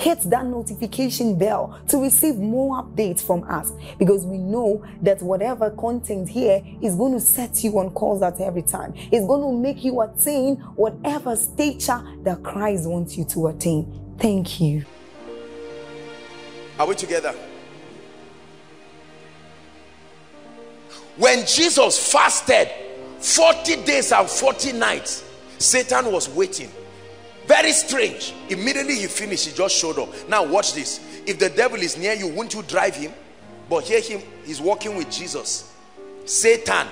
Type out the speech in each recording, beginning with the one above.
hit that notification bell to receive more updates from us because we know that whatever content here is going to set you on course at every time. It's going to make you attain whatever stature that Christ wants you to attain. Thank you. Are we together? When Jesus fasted 40 days and 40 nights, Satan was waiting very strange. Immediately he finished, he just showed up. Now watch this. If the devil is near you, won't you drive him? But hear him, he's walking with Jesus. Satan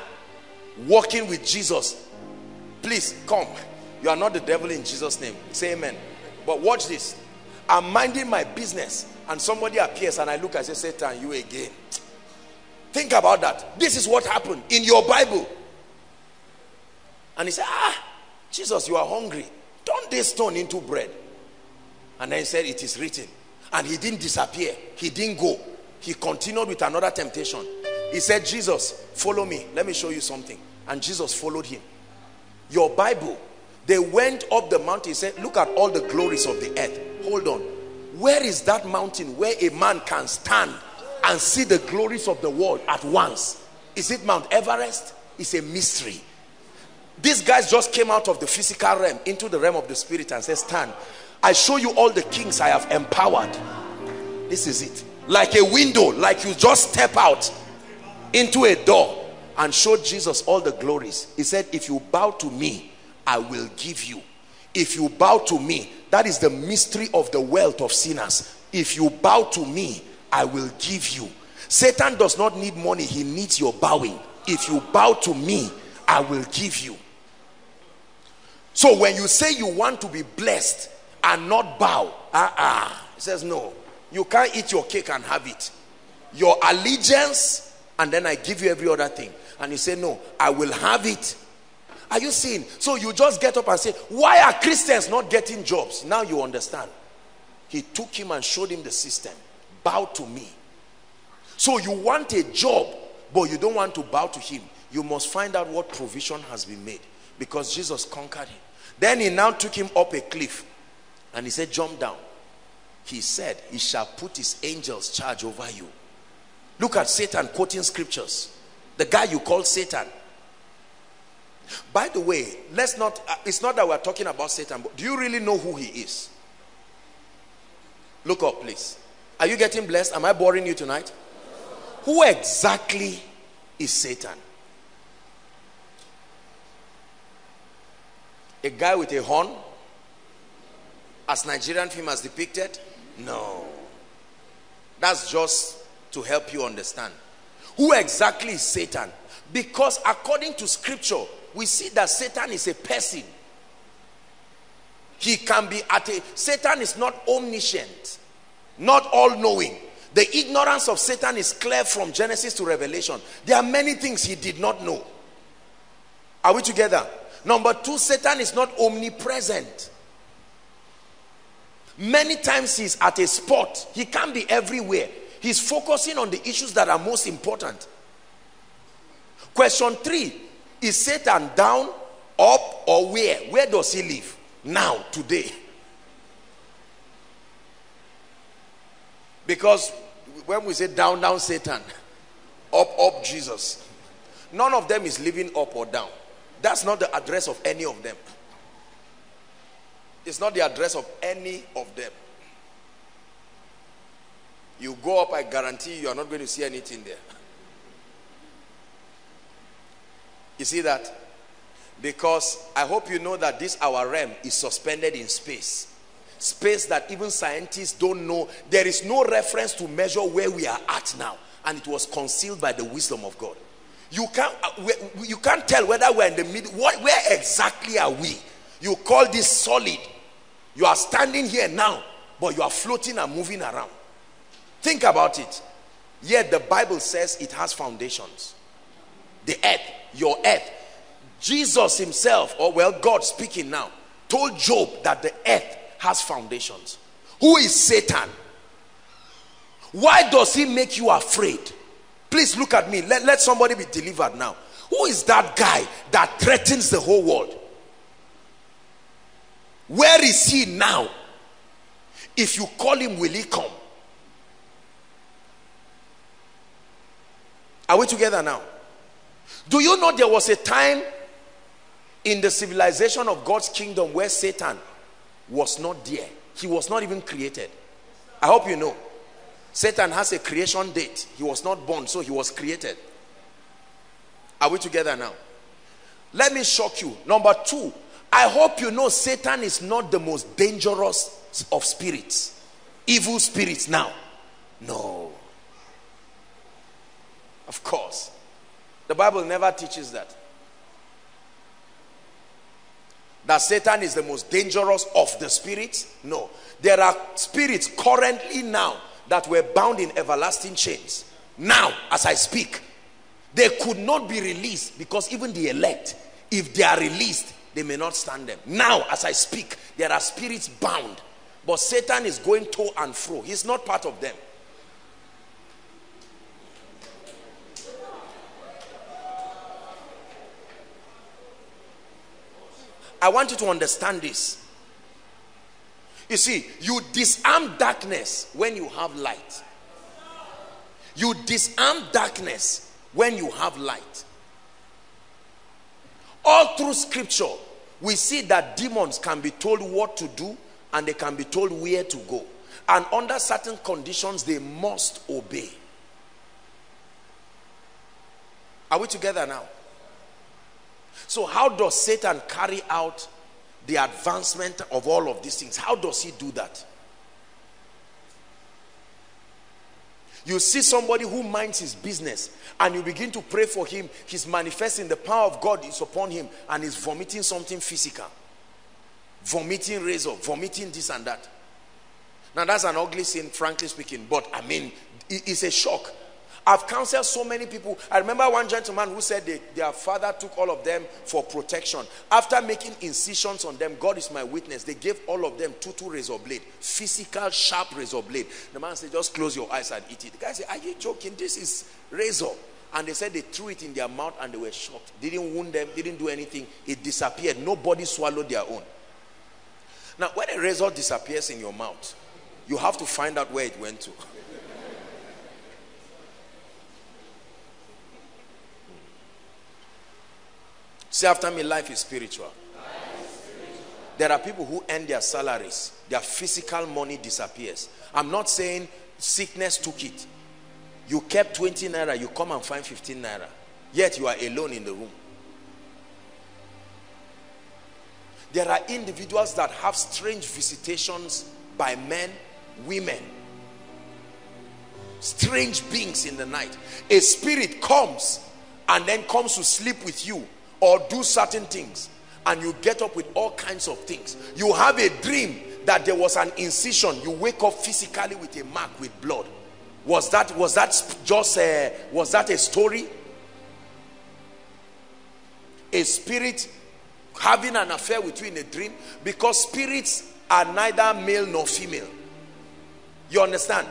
walking with Jesus. Please come. You are not the devil in Jesus' name. Say amen. But watch this. I'm minding my business and somebody appears and I look, I say, Satan, you again. Think about that. This is what happened in your Bible. And he said, ah, Jesus, you are hungry. Turn this stone into bread. And then he said, It is written. And he didn't disappear. He didn't go. He continued with another temptation. He said, Jesus, follow me. Let me show you something. And Jesus followed him. Your Bible, they went up the mountain. He said, Look at all the glories of the earth. Hold on. Where is that mountain where a man can stand and see the glories of the world at once? Is it Mount Everest? It's a mystery. These guys just came out of the physical realm into the realm of the spirit and said, stand. I show you all the kings I have empowered. This is it. Like a window, like you just step out into a door and show Jesus all the glories. He said, if you bow to me, I will give you. If you bow to me, that is the mystery of the wealth of sinners. If you bow to me, I will give you. Satan does not need money. He needs your bowing. If you bow to me, I will give you. So when you say you want to be blessed and not bow, ah, uh-uh, he says, no, you can't eat your cake and have it. Your allegiance, and then I give you every other thing. And you say, no, I will have it. Are you seeing? So you just get up and say, why are Christians not getting jobs? Now you understand. He took him and showed him the system. Bow to me. So you want a job, but you don't want to bow to him. You must find out what provision has been made because Jesus conquered him. Then he now took him up a cliff and he said, Jump down. He said, He shall put his angels charge over you. Look at Satan quoting scriptures. The guy you call Satan. By the way, let's not, uh, it's not that we're talking about Satan, but do you really know who he is? Look up, please. Are you getting blessed? Am I boring you tonight? Who exactly is Satan? A guy with a horn? As Nigerian film has depicted? No. That's just to help you understand. Who exactly is Satan? Because according to scripture, we see that Satan is a person. He can be at a, Satan is not omniscient, not all-knowing. The ignorance of Satan is clear from Genesis to Revelation. There are many things he did not know. Are we together? Number two, Satan is not omnipresent. Many times he's at a spot. He can't be everywhere. He's focusing on the issues that are most important. Question three, is Satan down, up, or where? Where does he live? Now, today. Because when we say down, down Satan, up, up Jesus, none of them is living up or down. That's not the address of any of them. It's not the address of any of them. You go up, I guarantee you are not going to see anything there. You see that? Because I hope you know that this our realm is suspended in space. Space that even scientists don't know. There is no reference to measure where we are at now. And it was concealed by the wisdom of God. You can't, uh, you can't tell whether we're in the middle. What, where exactly are we? You call this solid. You are standing here now, but you are floating and moving around. Think about it. Yet the Bible says it has foundations. The earth, your earth. Jesus himself, or well, God speaking now, told Job that the earth has foundations. Who is Satan? Why does he make you afraid? Please look at me. Let, let somebody be delivered now. Who is that guy that threatens the whole world? Where is he now? If you call him, will he come? Are we together now? Do you know there was a time in the civilization of God's kingdom where Satan was not there? He was not even created. I hope you know. Satan has a creation date. He was not born, so he was created. Are we together now? Let me shock you. Number two, I hope you know Satan is not the most dangerous of spirits. Evil spirits now. No. Of course. The Bible never teaches that. That Satan is the most dangerous of the spirits? No. There are spirits currently now that were bound in everlasting chains. Now, as I speak, they could not be released because even the elect, if they are released, they may not stand them. Now, as I speak, there are spirits bound. But Satan is going to and fro. He's not part of them. I want you to understand this. You see, you disarm darkness when you have light. You disarm darkness when you have light. All through scripture, we see that demons can be told what to do and they can be told where to go. And under certain conditions, they must obey. Are we together now? So, how does Satan carry out the advancement of all of these things? How does he do that? You see somebody who minds his business and you begin to pray for him, he's manifesting the power of God is upon him and he's vomiting something physical. Vomiting razor, vomiting this and that. Now that's an ugly sin, frankly speaking, but I mean, it's a shock. I've counseled so many people. I remember one gentleman who said they, their father took all of them for protection. After making incisions on them, God is my witness, they gave all of them two two razor blade, physical sharp razor blade. The man said, just close your eyes and eat it. The guy said, are you joking? This is razor. And they said they threw it in their mouth and they were shocked. Didn't wound them, didn't do anything. It disappeared. Nobody swallowed their own. Now, when a razor disappears in your mouth, you have to find out where it went to. Say after me, life is spiritual. There are people who earn their salaries, their physical money disappears. I'm not saying sickness took it. You kept 20 naira, you come and find 15 naira. Yet you are alone in the room. There are individuals that have strange visitations by men, women, strange beings in the night. A spirit comes and then comes to sleep with you or do certain things and you get up with all kinds of things you have a dream that there was an incision. You wake up physically with a mark with blood. Was that was that just a, was that a story? A spirit having an affair with you in a dream? Because spirits are neither male nor female. You understand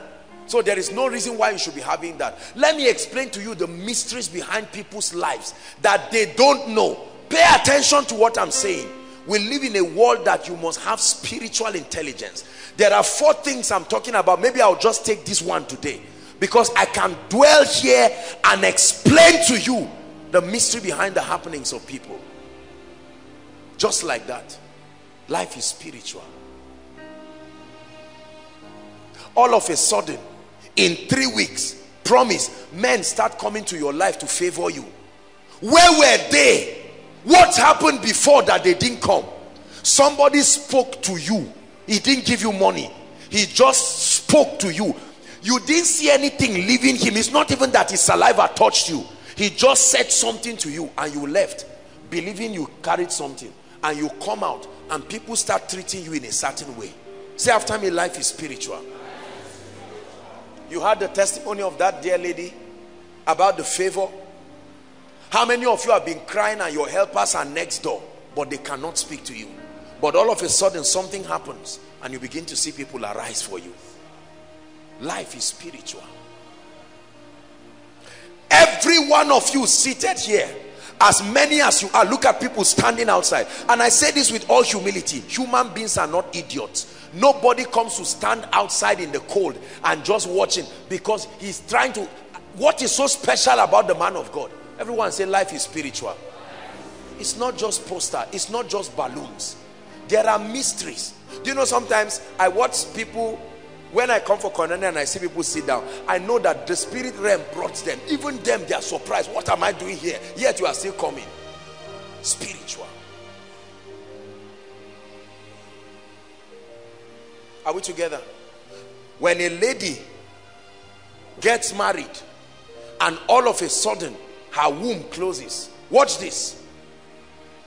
so there is no reason why you should be having that. Let me explain to you the mysteries behind people's lives that they don't know. Pay attention to what I'm saying. We live in a world that you must have spiritual intelligence. There are four things I'm talking about. Maybe I'll just take this one today because I can dwell here and explain to you the mystery behind the happenings of people. Just like that. Life is spiritual. All of a sudden, in three weeks promise men start coming to your life to favor you. Where were they? What happened before that they didn't come? Somebody spoke to you. He didn't give you money. He just spoke to you. You didn't see anything leaving him. It's not even that his saliva touched you. He just said something to you and you left believing you carried something. And you come out and people start treating you in a certain way. Say after me life is spiritual you had the testimony of that dear lady about the favor. How many of you have been crying and your helpers are next door but they cannot speak to you? But all of a sudden something happens and you begin to see people arise for you. Life is spiritual. Every one of you seated here as many as you are look at people standing outside. And i say this with all humility. Human beings are not idiots nobody comes to stand outside in the cold and just watching because he's trying to what is so special about the man of god everyone say life is spiritual it's not just poster it's not just balloons there are mysteries do you know sometimes i watch people when I come for koinonia and I see people sit down, I know that the spirit realm brought them. Even them, they are surprised. What am I doing here? Yet you are still coming. Spiritual. Are we together? When a lady gets married and all of a sudden her womb closes. Watch this.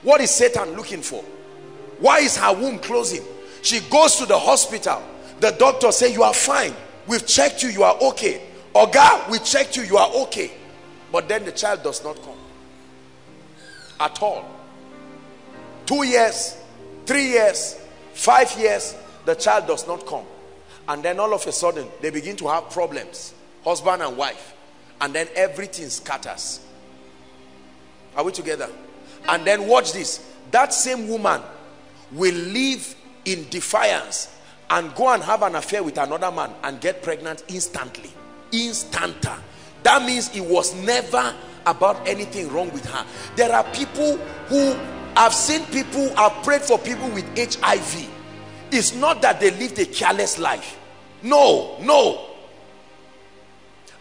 What is Satan looking for? Why is her womb closing? She goes to the hospital the doctor say you are fine. We've checked you, you are okay. Oga, we checked you, you are okay. But then the child does not come. At all. Two years, three years, five years, the child does not come. And then all of a sudden, they begin to have problems. Husband and wife. And then everything scatters. Are we together? And then watch this. That same woman will live in defiance and go and have an affair with another man and get pregnant instantly instanta that means it was never about anything wrong with her there are people who have seen people have prayed for people with hiv it's not that they lived a careless life. No no.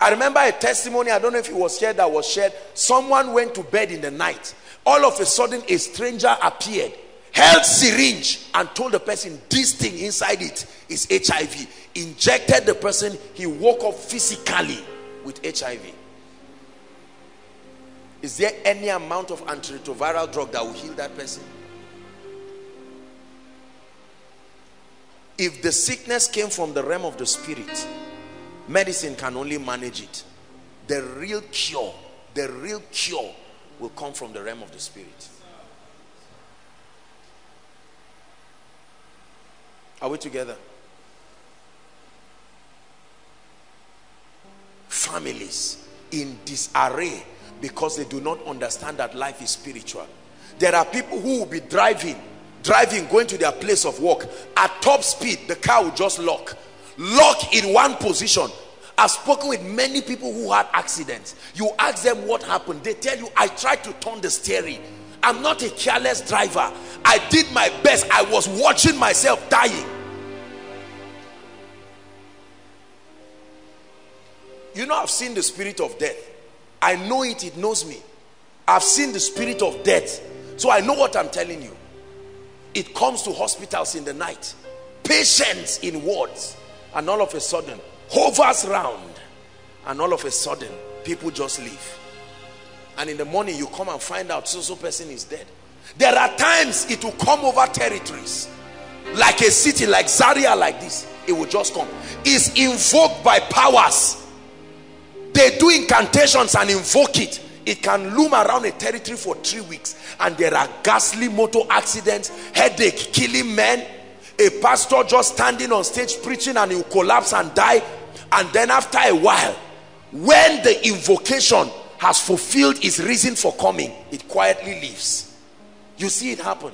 I remember a testimony i don't know if it was shared that was shared. Someone went to bed in the night. All of a sudden a stranger appeared held syringe and told the person this thing inside it is HIV injected the person he woke up physically with HIV is there any amount of antiretroviral drug that will heal that person if the sickness came from the realm of the spirit medicine can only manage it the real cure the real cure will come from the realm of the spirit Are we together? Families in disarray because they do not understand that life is spiritual. There are people who will be driving, driving, going to their place of work at top speed. The car will just lock, lock in one position. I've spoken with many people who had accidents. You ask them what happened, they tell you, I tried to turn the steering I'm not a careless driver. I did my best. I was watching myself dying. You know, I've seen the spirit of death. I know it, it knows me. I've seen the spirit of death. So I know what I'm telling you. It comes to hospitals in the night, patients in wards, and all of a sudden hovers round, and all of a sudden people just leave. And in the morning you come and find out so so person is dead. There are times it will come over territories like a city like Zaria like this. It will just come. Is invoked by powers. They do incantations and invoke it it can loom around a territory for three weeks and there are ghastly motor accidents headache killing men a pastor just standing on stage preaching and he'll collapse and die and then after a while when the invocation has fulfilled its reason for coming, it quietly leaves. You see it happen.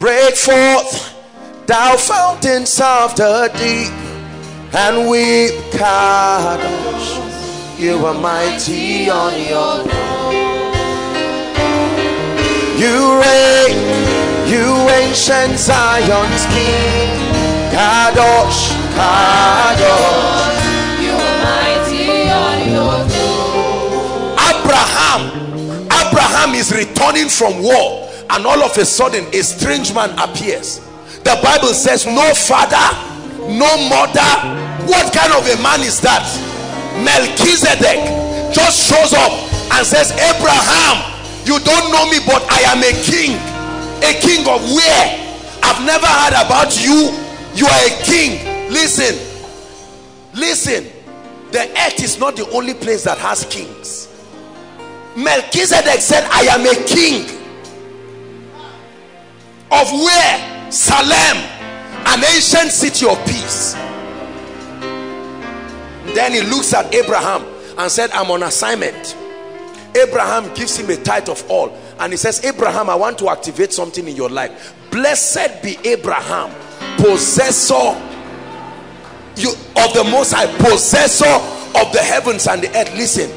Break forth, thou fountains of the deep, and weep, Kadosh. You are mighty on your throne. You reign, you ancient Zion's king. Kadosh, Kadosh. You are mighty on your throne. Abraham, Abraham is returning from war and all of a sudden a strange man appears. The Bible says no father, no mother. What kind of a man is that? Melchizedek just shows up and says, Abraham, you don't know me, but I am a king. A king of where? I've never heard about you. You are a king. Listen, listen. The earth is not the only place that has kings. Melchizedek said, I am a king. Of where? Salem, an ancient city of peace. Then he looks at Abraham and said, I'm on assignment. Abraham gives him a tithe of all. And he says, Abraham, I want to activate something in your life. Blessed be Abraham, possessor you, of the Most High, possessor of the heavens and the earth. Listen,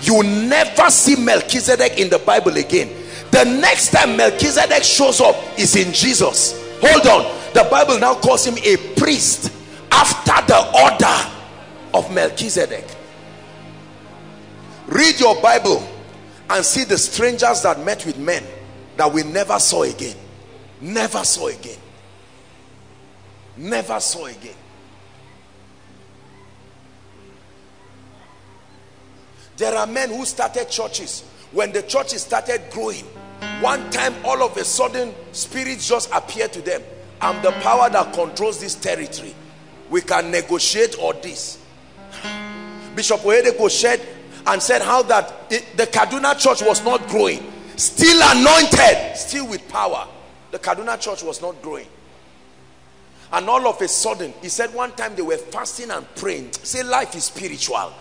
you never see Melchizedek in the Bible again. The next time Melchizedek shows up is in Jesus. Hold on. The Bible now calls him a priest after the order of Melchizedek. Read your Bible and see the strangers that met with men that we never saw again. Never saw again. Never saw again. There are men who started churches. When the churches started growing, one time all of a sudden spirits just appear to them. I'm the power that controls this territory. We can negotiate all this. Bishop Oyedepo shared and said how that it, the Kaduna church was not growing. Still anointed, still with power. The Kaduna church was not growing. And all of a sudden, he said one time they were fasting and praying. Say life is spiritual.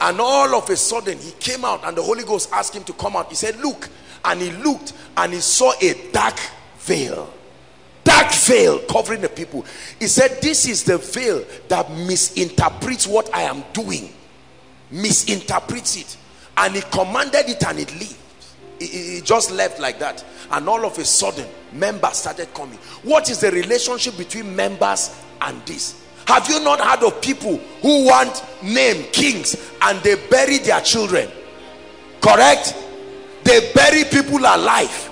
And all of a sudden, he came out and the Holy Ghost asked him to come out. He said, look. And he looked and he saw a dark veil. Dark veil covering the people. He said, this is the veil that misinterprets what I am doing. Misinterprets it. And he commanded it and it left he, just left like that. And all of a sudden members started coming. What is the relationship between members and this? Have you not heard of people who want name kings and they bury their children? Correct they bury people alive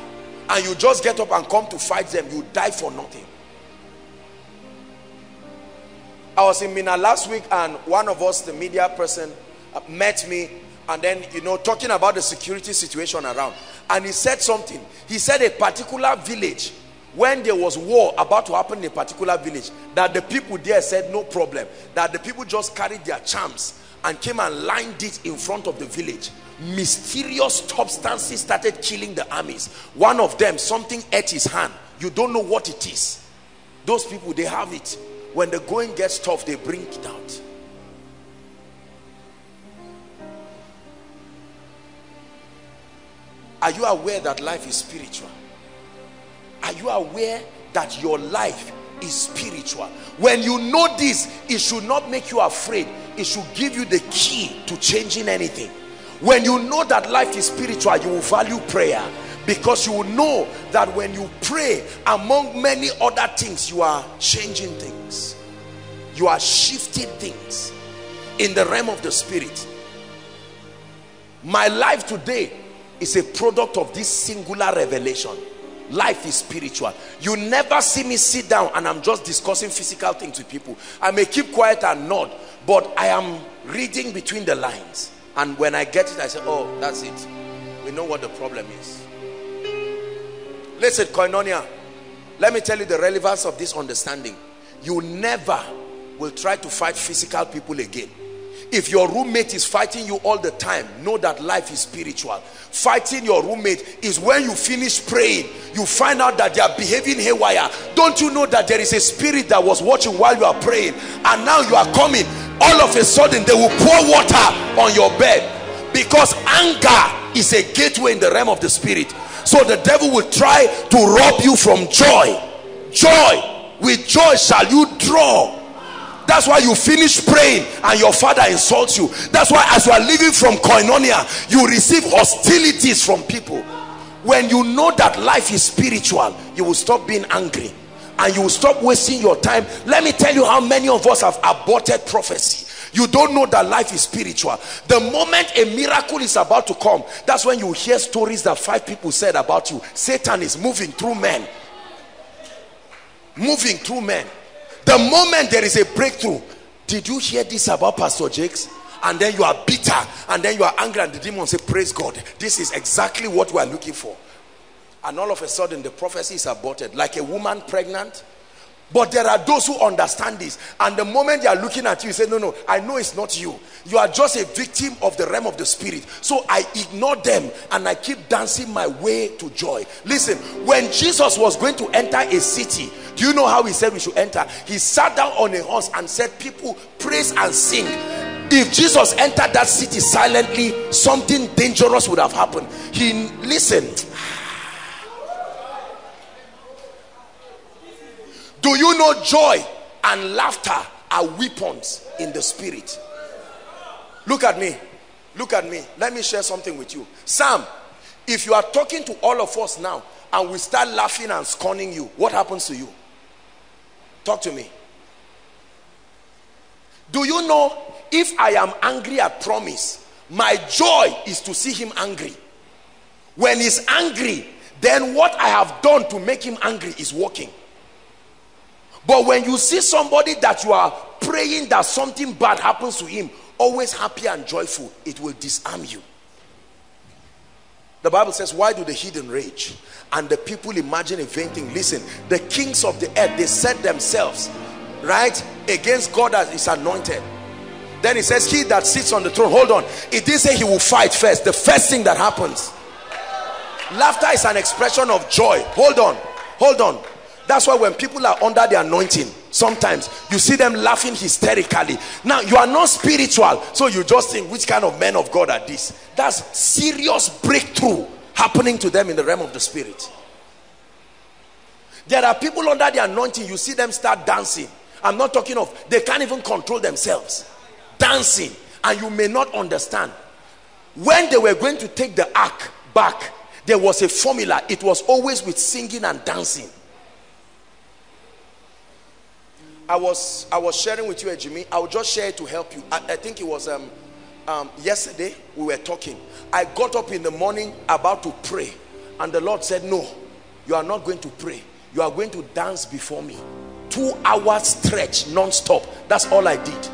and you just get up and come to fight them you die for nothing. I was in Minna last week and one of us the media person uh, met me and then you know talking about the security situation around. And he said something. He said a particular village when there was war about to happen in a particular village that the people there said no problem. That the people just carried their charms and came and lined it in front of the village mysterious substances started killing the armies one of them something ate his hand you don't know what it is those people they have it when the going gets tough they bring it out Are you aware that life is spiritual? Are you aware that your life is spiritual? When you know this, it should not make you afraid. It should give you the key to changing anything. When you know that life is spiritual, you will value prayer because you will know that when you pray, among many other things, you are changing things. You are shifting things in the realm of the spirit. My life today is a product of this singular revelation life is spiritual you never see me sit down and i'm just discussing physical things with people i may keep quiet and nod but i am reading between the lines and when i get it i say oh that's it. We know what the problem is. Listen koinonia let me tell you the relevance of this understanding. You never will try to fight physical people again if your roommate is fighting you all the time know that life is spiritual. Fighting your roommate is when you finish praying you find out that they are behaving haywire. Don't you know that there is a spirit that was watching while you are praying and now you are coming? All of a sudden they will pour water on your bed because anger is a gateway in the realm of the spirit. So the devil will try to rob you from joy. Joy. With joy shall you draw that's why you finish praying and your father insults you. That's why as you are living from koinonia, you receive hostilities from people. When you know that life is spiritual, you will stop being angry. And you will stop wasting your time. Let me tell you how many of us have aborted prophecy. You don't know that life is spiritual. The moment a miracle is about to come that's when you hear stories that five people said about you. Satan is moving through men. Moving through men the moment there is a breakthrough did you hear this about pastor jakes? And then you are bitter and then you are angry and the demon say praise god. This is exactly what we are looking for. And all of a sudden the prophecy is aborted like a woman pregnant but there are those who understand this. And the moment they are looking at you, you say no no i know it's not you. You are just a victim of the realm of the spirit. So i ignore them and i keep dancing my way to joy. Listen when jesus was going to enter a city do you know how he said we should enter? He sat down on a horse and said people praise and sing. If jesus entered that city silently something dangerous would have happened. He listened do you know joy and laughter are weapons in the spirit? Look at me. Look at me. Let me share something with you. Sam if you are talking to all of us now and we start laughing and scorning you what happens to you? Talk to me. Do you know if i am angry at promise my joy is to see him angry. When he's angry then what i have done to make him angry is working but when you see somebody that you are praying that something bad happens to him, always happy and joyful, it will disarm you. The Bible says, Why do the heathen rage? And the people imagine a vain thing. Listen, the kings of the earth, they set themselves right against God as is anointed. Then he says, He that sits on the throne, hold on. It did say he will fight first. The first thing that happens. Laughter is an expression of joy. Hold on, hold on. That's why when people are under the anointing, sometimes you see them laughing hysterically. Now, you are not spiritual, so you just think, which kind of men of God are this? That's serious breakthrough happening to them in the realm of the spirit. There are people under the anointing, you see them start dancing. I'm not talking of, they can't even control themselves. Dancing, and you may not understand. When they were going to take the ark back, there was a formula. It was always with singing and dancing. I was I was sharing with you, Jimmy. I'll just share it to help you. I, I think it was um, um, yesterday we were talking. I got up in the morning about to pray, and the Lord said, "No, you are not going to pray. You are going to dance before me. Two hours stretch non-stop. That's all I did.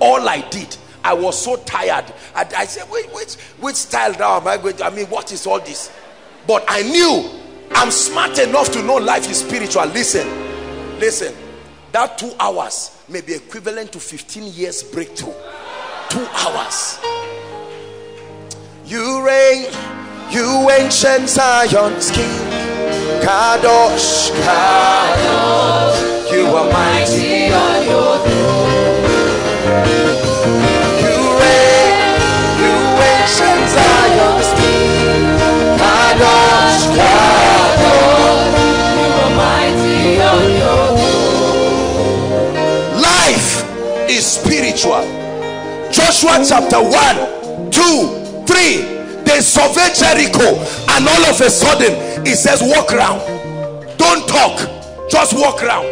All I did. I was so tired. I, I said, "Wait, which which style now am I going to? I mean, what is all this?" But I knew I'm smart enough to know life is spiritual. Listen, listen that two hours may be equivalent to 15 years breakthrough. Two hours. You reign you ancient Zion's king Kadosh Kadosh. You are mighty. on your throne spiritual. Joshua chapter 1, 2, 3. They surveyed Jericho, and all of a sudden it says, Walk around. Don't talk, just walk around.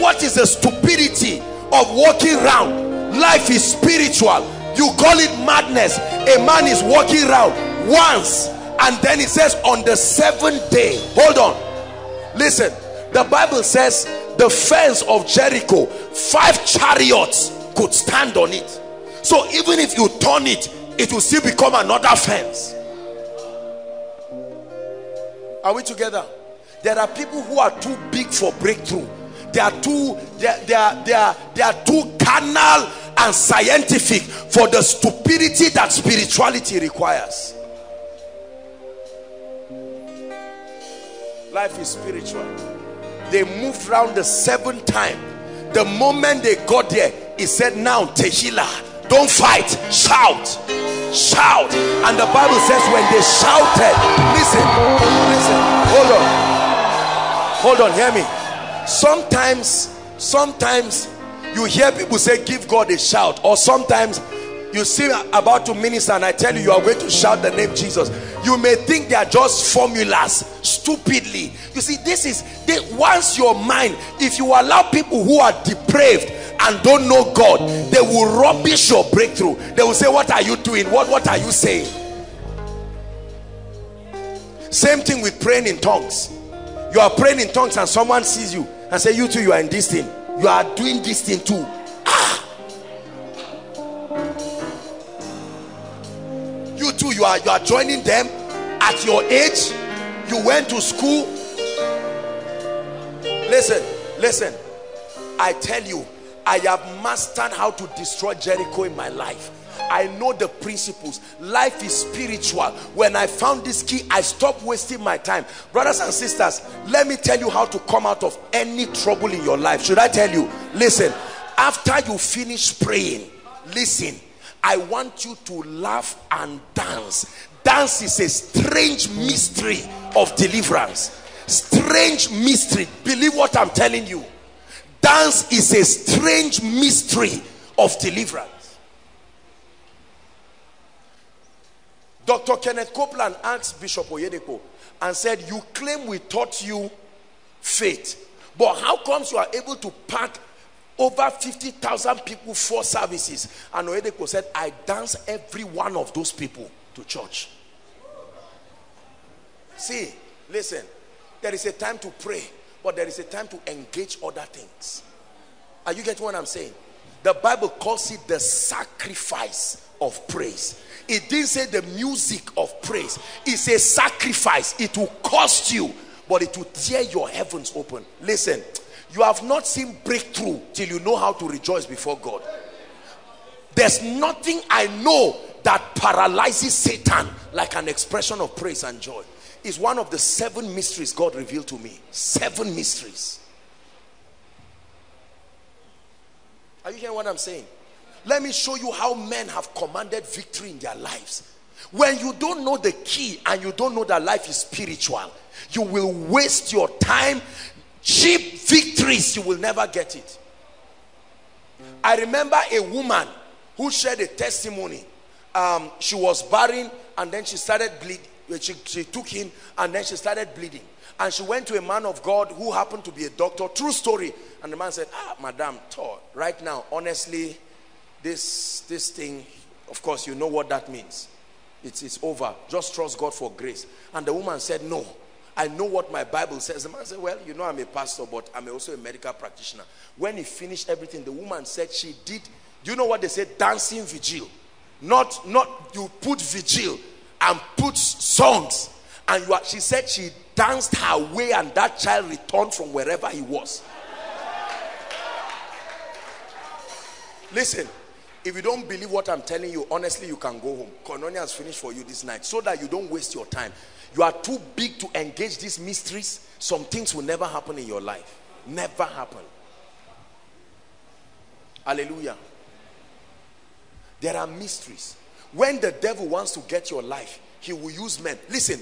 What is the stupidity of walking around? Life is spiritual. You call it madness. A man is walking around once, and then it says, On the seventh day, hold on, listen. The Bible says the fence of Jericho, five chariots could stand on it. So even if you turn it, it will still become another fence. Are we together? There are people who are too big for breakthrough. They are too they are, they are, they are, they are too carnal and scientific for the stupidity that spirituality requires. Life is spiritual they moved around the seventh time the moment they got there he said now tehillah don't fight shout shout. And the bible says when they shouted listen listen hold on hold on hear me. Sometimes sometimes you hear people say give god a shout or sometimes you see about to minister and i tell you you are going to shout the name jesus you may think they are just formulas stupidly. You see, this is they, once your mind, if you allow people who are depraved and don't know God, they will rubbish your breakthrough. They will say, What are you doing? What, what are you saying? Same thing with praying in tongues. You are praying in tongues and someone sees you and say, You too, you are in this thing. You are doing this thing too. Ah! You too, you are you are joining them at your age. You went to school. Listen, listen. I tell you, I have mastered how to destroy Jericho in my life. I know the principles. Life is spiritual. When I found this key, I stopped wasting my time. Brothers and sisters, let me tell you how to come out of any trouble in your life. Should I tell you? Listen, after you finish praying, listen. I want you to laugh and dance. Dance is a strange mystery of deliverance. Strange mystery. Believe what I'm telling you. Dance is a strange mystery of deliverance. Dr. Kenneth Copeland asked Bishop Oyedepo and said, You claim we taught you faith, but how comes you are able to pack over 50,000 people for services? And Oyedepo said, I dance every one of those people to church. See, listen, there is a time to pray, but there is a time to engage other things. Are you getting what I'm saying? The Bible calls it the sacrifice of praise. It didn't say the music of praise. It's a sacrifice. It will cost you, but it will tear your heavens open. Listen, you have not seen breakthrough till you know how to rejoice before God. There's nothing I know that paralyzes Satan like an expression of praise and joy. It's one of the seven mysteries God revealed to me. Seven mysteries. Are you hearing what I'm saying? Let me show you how men have commanded victory in their lives. When you don't know the key and you don't know that life is spiritual, you will waste your time. Cheap victories, you will never get it. I remember a woman who shared a testimony. Um, she was barren and then she started bleeding. She, she took him and then she started bleeding. And she went to a man of God who happened to be a doctor. True story. And the man said, Ah, madam, Todd, right now, honestly, this this thing, of course, you know what that means. It's, it's over. Just trust God for grace. And the woman said, No, I know what my Bible says. The man said, Well, you know, I'm a pastor, but I'm also a medical practitioner. When he finished everything, the woman said she did. Do you know what they said? Dancing vigil. Not, not you put vigil and put songs. And you are, she said she danced her way, and that child returned from wherever he was. Listen, if you don't believe what I'm telling you, honestly, you can go home. Koinonia has finished for you this night so that you don't waste your time. You are too big to engage these mysteries. Some things will never happen in your life. Never happen. Hallelujah. There are mysteries. When the devil wants to get your life, he will use men. Listen,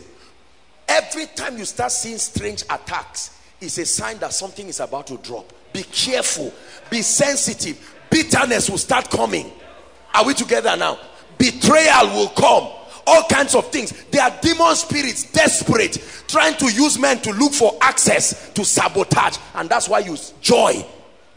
every time you start seeing strange attacks, it's a sign that something is about to drop. Be careful, be sensitive. Bitterness will start coming. Are we together now? Betrayal will come. All kinds of things. They are demon spirits, desperate, trying to use men to look for access to sabotage. And that's why you joy,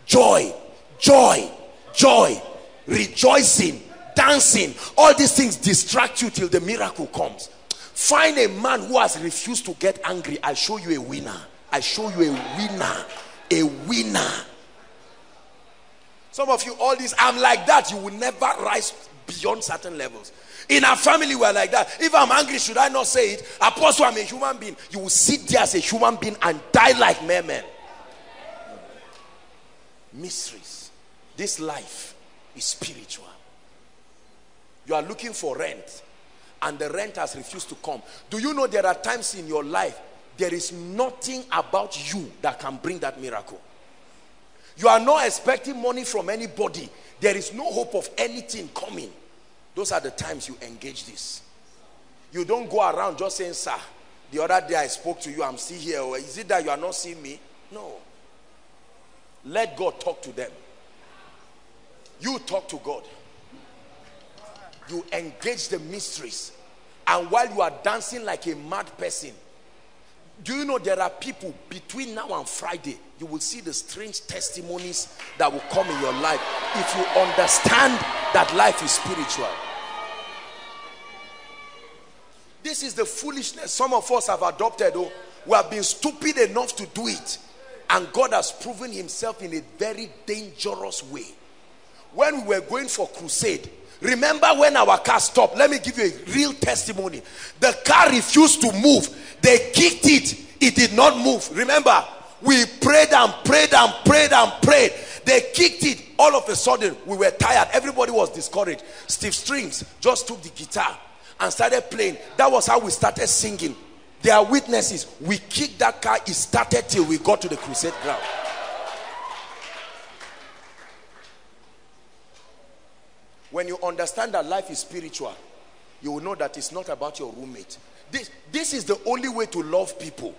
joy, joy, joy, rejoicing, dancing. All these things distract you till the miracle comes. Find a man who has refused to get angry. I show you a winner. I show you a winner. A winner. Some of you, all this, I'm like that. You will never rise beyond certain levels. In our family, we're like that. If I'm angry, should I not say it? Apostle, I'm a human being. You will sit there as a human being and die like mere men. Mysteries. This life is spiritual. You are looking for rent, and the rent has refused to come. Do you know there are times in your life there is nothing about you that can bring that miracle? You are not expecting money from anybody. There is no hope of anything coming. Those are the times you engage this. You don't go around just saying, sir, the other day I spoke to you, I'm still here. Or is it that you are not seeing me? No. Let God talk to them. You talk to God. You engage the mysteries. And while you are dancing like a mad person, do you know there are people between now and Friday, you will see the strange testimonies that will come in your life if you understand that life is spiritual. This is the foolishness some of us have adopted. Oh, we have been stupid enough to do it, and God has proven Himself in a very dangerous way. When we were going for crusade, remember when our car stopped? Let me give you a real testimony. The car refused to move, they kicked it, it did not move. Remember, we prayed and prayed and prayed and prayed. They kicked it. All of a sudden, we were tired. Everybody was discouraged. Steve Strings just took the guitar and started playing. That was how we started singing. There are witnesses. We kicked that car, it started till we got to the crusade ground. When you understand that life is spiritual, you will know that it's not about your roommate. This, this is the only way to love people.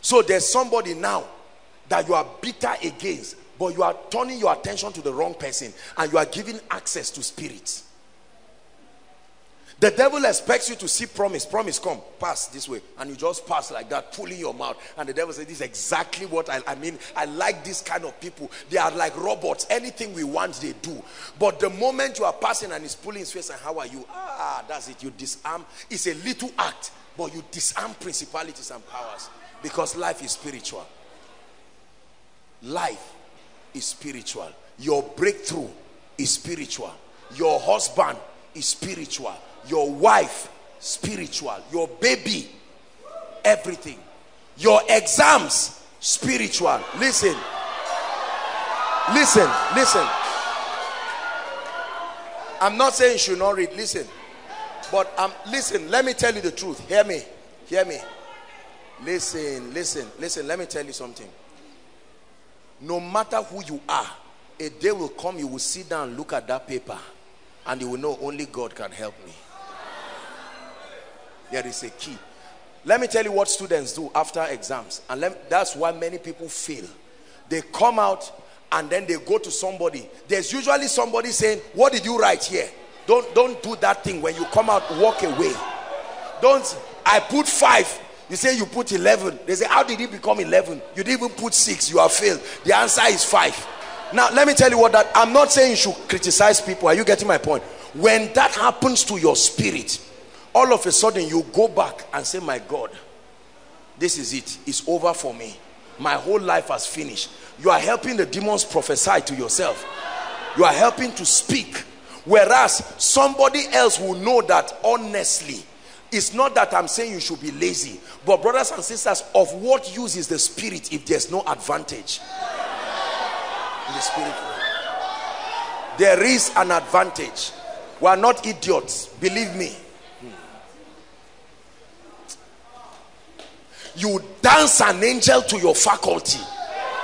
So there's somebody now that you are bitter against, but you are turning your attention to the wrong person and you are giving access to spirits. The devil expects you to see promise. Promise, come, pass this way. And you just pass like that, pulling your mouth. And the devil says, This is exactly what I, I mean. I like this kind of people. They are like robots. Anything we want, they do. But the moment you are passing and he's pulling his face, and how are you? Ah, that's it. You disarm. It's a little act, but you disarm principalities and powers because life is spiritual. Life is spiritual. Your breakthrough is spiritual. Your husband is spiritual your wife spiritual your baby everything. Your exams spiritual. Listen. Listen listen. I'm not saying you should not read. Listen. But um listen let me tell you the truth. Hear me. Hear me. Listen listen listen. Let me tell you something. No matter who you are a day will come you will sit down look at that paper and you will know only god can help me there is a key. Let me tell you what students do after exams. And let, that's why many people fail. They come out and then they go to somebody. There's usually somebody saying, what did you write here? Don't, don't do that thing. When you come out, walk away. Don't, I put five. You say you put 11. They say, how did it become 11? You didn't even put six. You have failed. The answer is five. Now, let me tell you what that, I'm not saying you should criticize people. Are you getting my point? When that happens to your spirit, all of a sudden you go back and say my god this is it. It's over for me. My whole life has finished. You are helping the demons prophesy to yourself. You are helping to speak. Whereas somebody else will know that honestly it's not that i'm saying you should be lazy but brothers and sisters of what use is the spirit if there's no advantage? In the spirit there is an advantage. We are not idiots believe me you dance an angel to your faculty.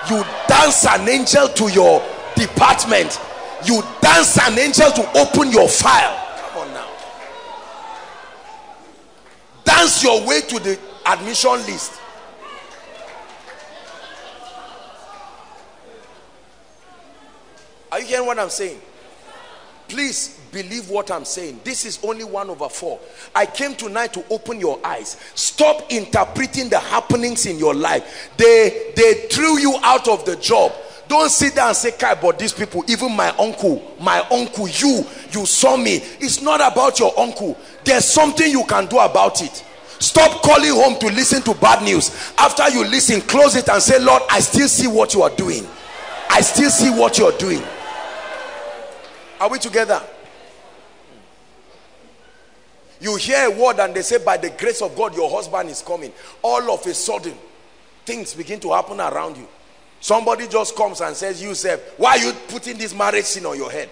You dance an angel to your department. You dance an angel to open your file. Come on now. Dance your way to the admission list. Are you hearing what i'm saying? Please believe what I'm saying. This is only one over four. I came tonight to open your eyes. Stop interpreting the happenings in your life. They they threw you out of the job. Don't sit down and say, Kai, but these people, even my uncle, my uncle, you, you saw me. It's not about your uncle. There's something you can do about it. Stop calling home to listen to bad news. After you listen, close it and say, Lord, I still see what you are doing. I still see what you're doing. Are we together? You hear a word and they say, by the grace of God, your husband is coming. All of a sudden, things begin to happen around you. Somebody just comes and says, you say, why are you putting this marriage sin on your head?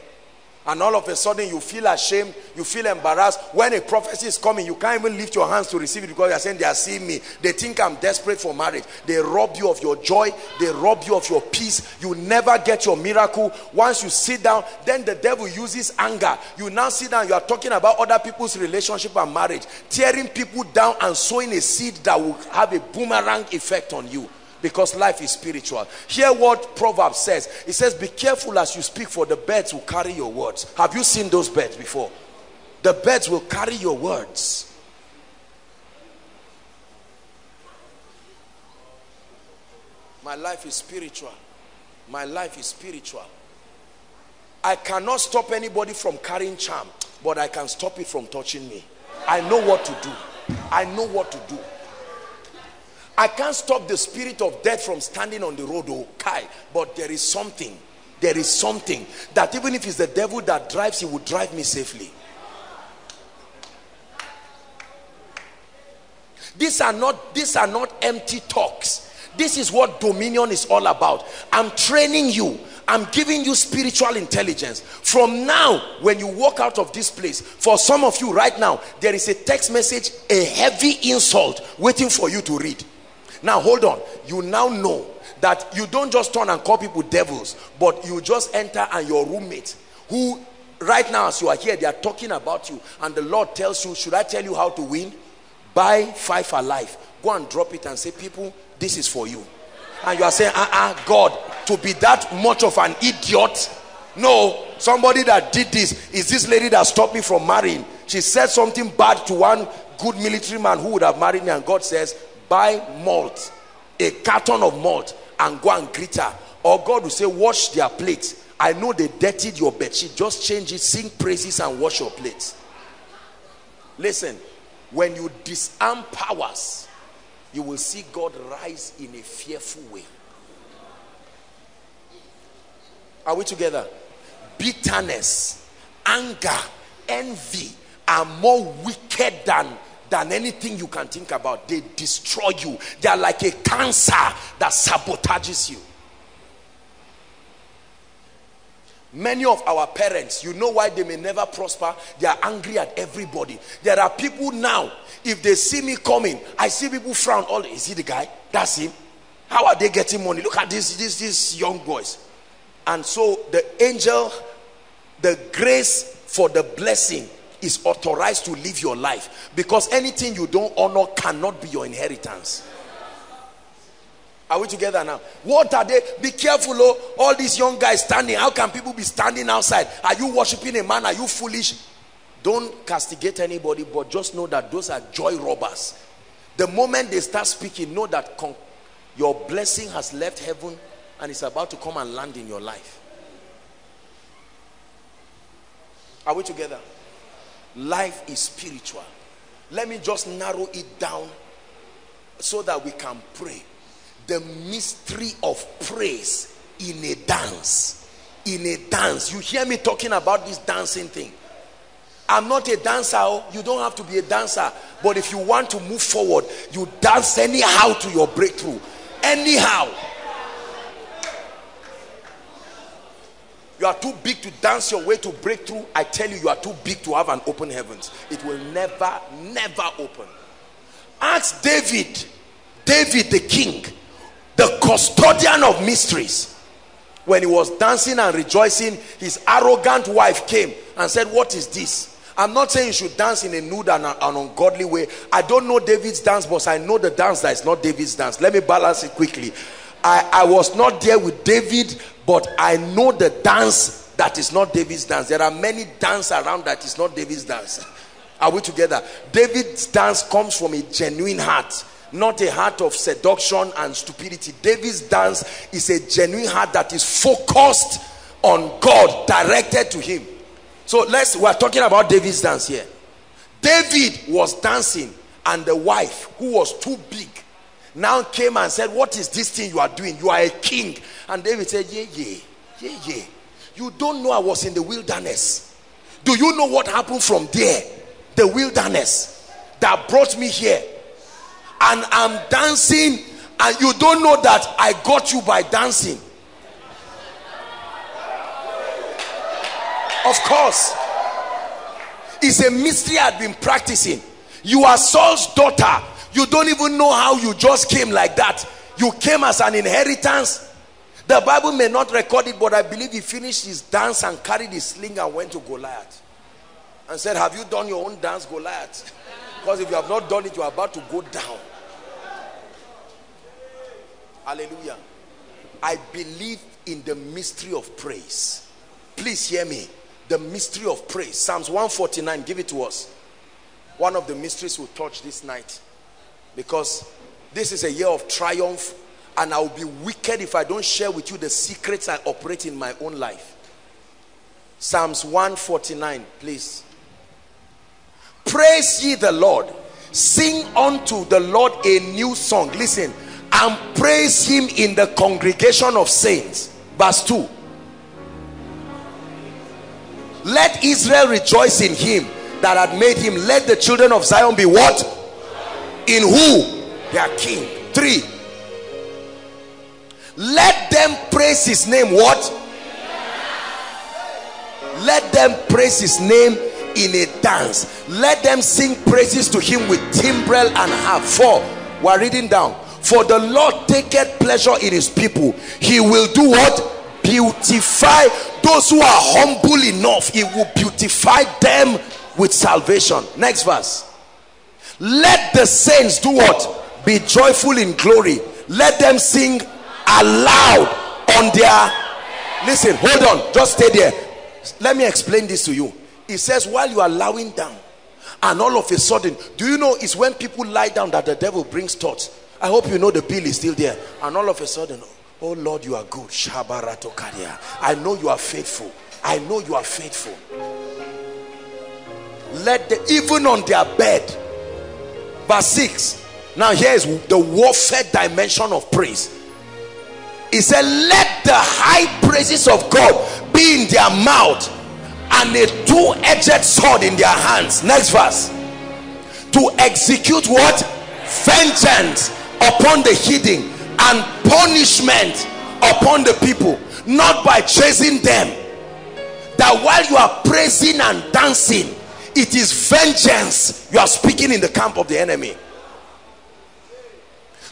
And all of a sudden you feel ashamed you feel embarrassed. When a prophecy is coming you can't even lift your hands to receive it because you're saying they are seeing me. They think i'm desperate for marriage. They rob you of your joy. They rob you of your peace. You never get your miracle. Once you sit down then the devil uses anger. You now sit down you are talking about other people's relationship and marriage tearing people down and sowing a seed that will have a boomerang effect on you because life is spiritual. Hear what Proverbs says. It says, be careful as you speak for the birds will carry your words. Have you seen those birds before? The birds will carry your words. My life is spiritual. My life is spiritual. I cannot stop anybody from carrying charm, but I can stop it from touching me. I know what to do. I know what to do. I can't stop the spirit of death from standing on the road, oh, Kai, but there is something. There is something that even if it's the devil that drives, he will drive me safely. These are not these are not empty talks. This is what dominion is all about. I'm training you. I'm giving you spiritual intelligence. From now, when you walk out of this place, for some of you right now, there is a text message, a heavy insult waiting for you to read. Now, hold on. You now know that you don't just turn and call people devils, but you just enter and your roommate who right now as you are here, they are talking about you and the Lord tells you, should I tell you how to win? Buy five alive. Go and drop it and say, people, this is for you. And you are saying, ah, uh, uh, God, to be that much of an idiot. No, somebody that did this is this lady that stopped me from marrying. She said something bad to one good military man who would have married me, and God says, Buy malt, a carton of malt, and go and greet her. Or God will say, Wash their plates. I know they dirtied your bed sheet. Just change it, sing praises, and wash your plates. Listen, when you disarm powers, you will see God rise in a fearful way. Are we together? Bitterness, anger, envy are more wicked than than anything you can think about. They destroy you. They are like a cancer that sabotages you. Many of our parents, you know why they may never prosper? They are angry at everybody. There are people now, if they see me coming, I see people frown. All is he the guy? That's him. How are they getting money? Look at this, this, these young boys. And so the angel, the grace for the blessing is authorized to live your life because anything you don't honor cannot be your inheritance. Are we together now? What are they? Be careful, oh, all these young guys standing. How can people be standing outside? Are you worshiping a man? Are you foolish? Don't castigate anybody, but just know that those are joy robbers. The moment they start speaking, know that your blessing has left heaven and it's about to come and land in your life. Are we together? Life is spiritual. Let me just narrow it down so that we can pray. The mystery of praise in a dance. In a dance. You hear me talking about this dancing thing. I'm not a dancer. Oh. You don't have to be a dancer. But if you want to move forward, you dance anyhow to your breakthrough. Anyhow. You are too big to dance your way to breakthrough. I tell you, you are too big to have an open heavens. It will never, never open. Ask David, David the king, the custodian of mysteries. When he was dancing and rejoicing, his arrogant wife came and said, What is this? I'm not saying you should dance in a nude and an ungodly way. I don't know David's dance, but I know the dance that is not David's dance. Let me balance it quickly. I, I was not there with David, but I know the dance that is not David's dance. There are many dance around that is not David's dance. Are we together? David's dance comes from a genuine heart, not a heart of seduction and stupidity. David's dance is a genuine heart that is focused on God, directed to Him. So let's, we're talking about David's dance here. David was dancing, and the wife, who was too big, now came and said, What is this thing you are doing? You are a king. And David said, Yeah, yeah, yeah, yeah. You don't know I was in the wilderness. Do you know what happened from there? The wilderness that brought me here. And I'm dancing, and you don't know that I got you by dancing. Of course, it's a mystery I've been practicing. You are Saul's daughter you don't even know how you just came like that. You came as an inheritance. The Bible may not record it, but I believe he finished his dance and carried his sling and went to Goliath. And said, Have you done your own dance, Goliath? Because if you have not done it, you are about to go down. Hallelujah. I believe in the mystery of praise. Please hear me. The mystery of praise. Psalms 149, give it to us. One of the mysteries we'll touch this night because this is a year of triumph and I will be wicked if I don't share with you the secrets I operate in my own life. Psalms 149, please. Praise ye the Lord. Sing unto the Lord a new song. Listen, and praise him in the congregation of saints. Verse 2. Let Israel rejoice in him that had made him. Let the children of Zion be what? In who? Their king. Three. Let them praise his name. What? Let them praise his name in a dance. Let them sing praises to him with timbrel and harp. Four. We're reading down. For the Lord taketh pleasure in his people. He will do what? Beautify those who are humble enough. He will beautify them with salvation. Next verse. Let the saints do what? Be joyful in glory. Let them sing aloud on their listen hold on just stay there. Let me explain this to you. It says while you are lying down and all of a sudden do you know it's when people lie down that the devil brings thoughts? I hope you know the bill is still there. And all of a sudden oh lord you are good. I know you are faithful. I know you are faithful. Let the even on their bed verse 6 now here is the warfare dimension of praise. He said let the high praises of god be in their mouth and a two-edged sword in their hands. Next verse. To execute what? Vengeance upon the hidden and punishment upon the people not by chasing them. That while you are praising and dancing it is vengeance you are speaking in the camp of the enemy.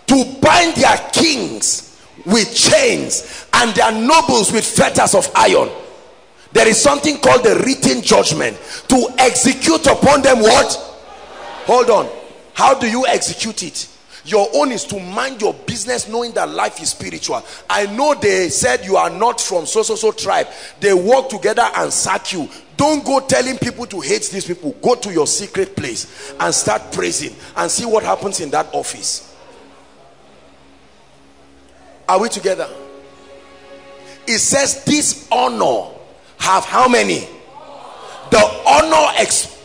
To bind their kings with chains and their nobles with fetters of iron. There is something called the written judgment. To execute upon them what? Hold on. How do you execute it your own is to mind your business knowing that life is spiritual. I know they said you are not from so so so tribe. They work together and sack you. Don't go telling people to hate these people. Go to your secret place and start praising and see what happens in that office. Are we together? It says this honor have how many? The honor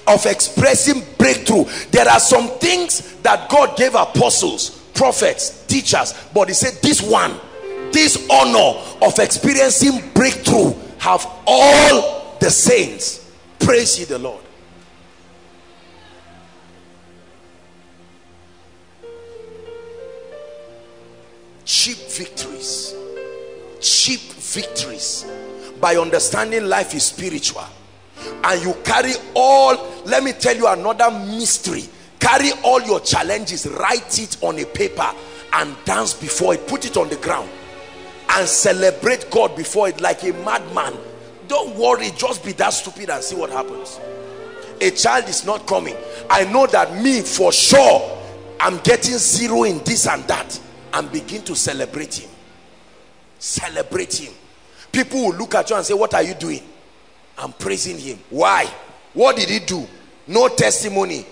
of expressing breakthrough. There are some things that God gave apostles, prophets, teachers, but he said this one, this honor of experiencing breakthrough have all the saints. Praise ye the Lord. cheap victories cheap victories by understanding life is spiritual and you carry all let me tell you another mystery. Carry all your challenges write it on a paper and dance before it. Put it on the ground and celebrate God before it like a madman. Don't worry just be that stupid and see what happens. A child is not coming. I know that me for sure I'm getting zero in this and that and begin to celebrate him. Celebrate him. People will look at you and say what are you doing i'm praising him why what did he do no testimony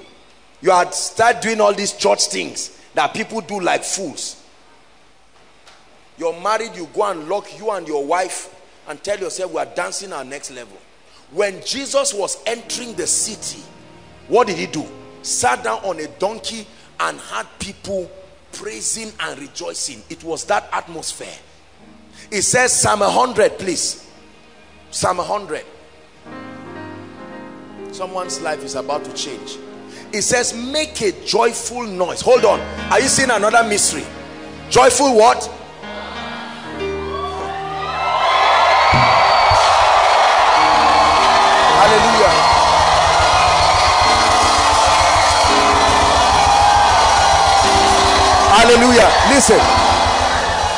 you had start doing all these church things that people do like fools you're married you go and lock you and your wife and tell yourself we are dancing our next level when jesus was entering the city what did he do sat down on a donkey and had people praising and rejoicing. It was that atmosphere. It says Psalm 100, please. Psalm 100. Someone's life is about to change. It says, make a joyful noise. Hold on. Are you seeing another mystery? Joyful what? Hallelujah. Hallelujah. Listen.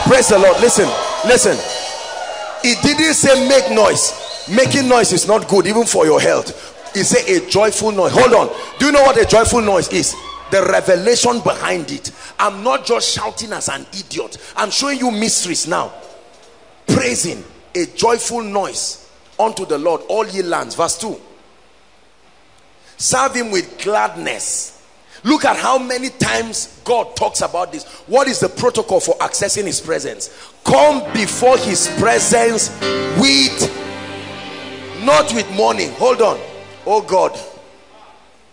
Praise the Lord. Listen. Listen. It didn't say make noise. Making noise is not good, even for your health. It said a joyful noise. Hold on. Do you know what a joyful noise is? The revelation behind it. I'm not just shouting as an idiot. I'm showing you mysteries now. Praising a joyful noise unto the Lord, all ye lands. Verse 2. Serve him with gladness Look at how many times God talks about this. What is the protocol for accessing his presence? Come before his presence with not with money. Hold on. Oh God.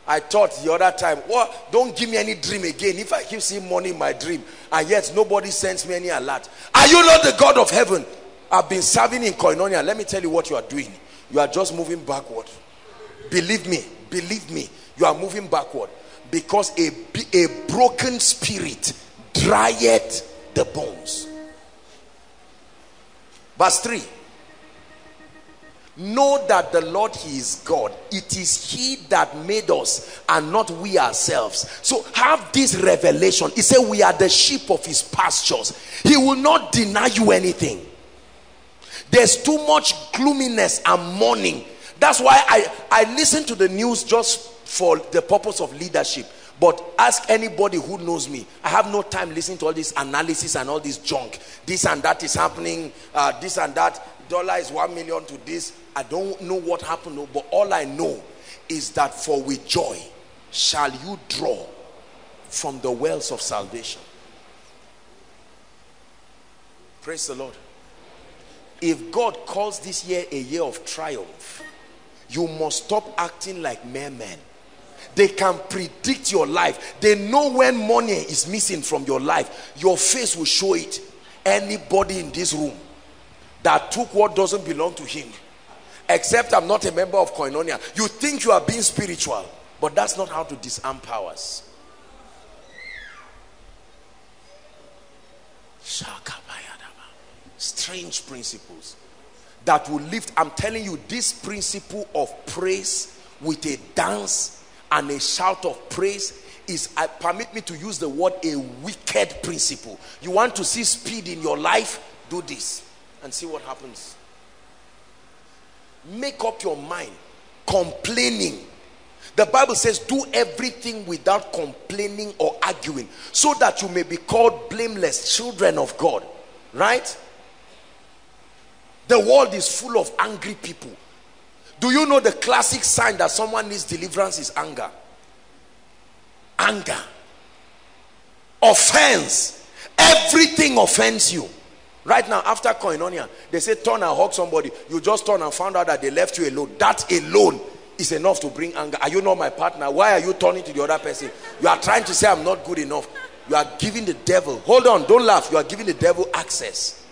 I thought the other time, what? Don't give me any dream again. If I keep seeing money in my dream, and yet nobody sends me any alert. Are you not the God of heaven? I've been serving in Koinonia. Let me tell you what you are doing. You are just moving backward. Believe me. Believe me. You are moving backward because a, a broken spirit drieth the bones. Verse 3 Know that the Lord He is God. It is He that made us and not we ourselves. So have this revelation. He said, We are the sheep of His pastures. He will not deny you anything. There's too much gloominess and mourning. That's why I, I listen to the news just for the purpose of leadership. But ask anybody who knows me. I have no time listening to all this analysis and all this junk. This and that is happening. Uh, this and that. Dollar is one million to this. I don't know what happened. But all I know is that for with joy shall you draw from the wells of salvation. Praise the Lord. If God calls this year a year of triumph, you must stop acting like mere men they can predict your life. They know when money is missing from your life. Your face will show it. Anybody in this room that took what doesn't belong to him except i'm not a member of koinonia you think you are being spiritual but that's not how to disarm powers. Strange principles that will lift i'm telling you this principle of praise with a dance and a shout of praise is I permit me to use the word a wicked principle. You want to see speed in your life? Do this and see what happens. Make up your mind. Complaining. The Bible says, do everything without complaining or arguing, so that you may be called blameless children of God. Right? The world is full of angry people. Do you know the classic sign that someone needs deliverance is anger? Anger. Offense. Everything offends you. Right now, after koinonia, they say turn and hug somebody. You just turn and found out that they left you alone. That alone is enough to bring anger. Are you not my partner? Why are you turning to the other person? You are trying to say I'm not good enough. You are giving the devil, hold on, don't laugh. You are giving the devil access.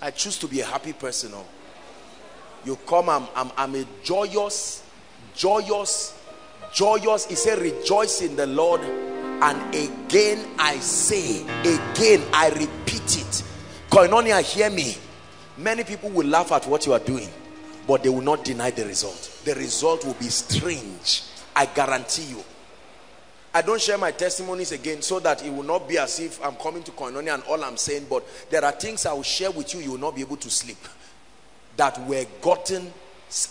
I choose to be a happy person. Oh you come I'm, I'm, I'm a joyous joyous joyous. He said rejoice in the lord and again i say again i repeat it. Koinonia hear me. Many people will laugh at what you are doing but they will not deny the result. The result will be strange i guarantee you. I don't share my testimonies again so that it will not be as if I'm coming to Koinonia and all I'm saying, but there are things I will share with you, you will not be able to sleep that were gotten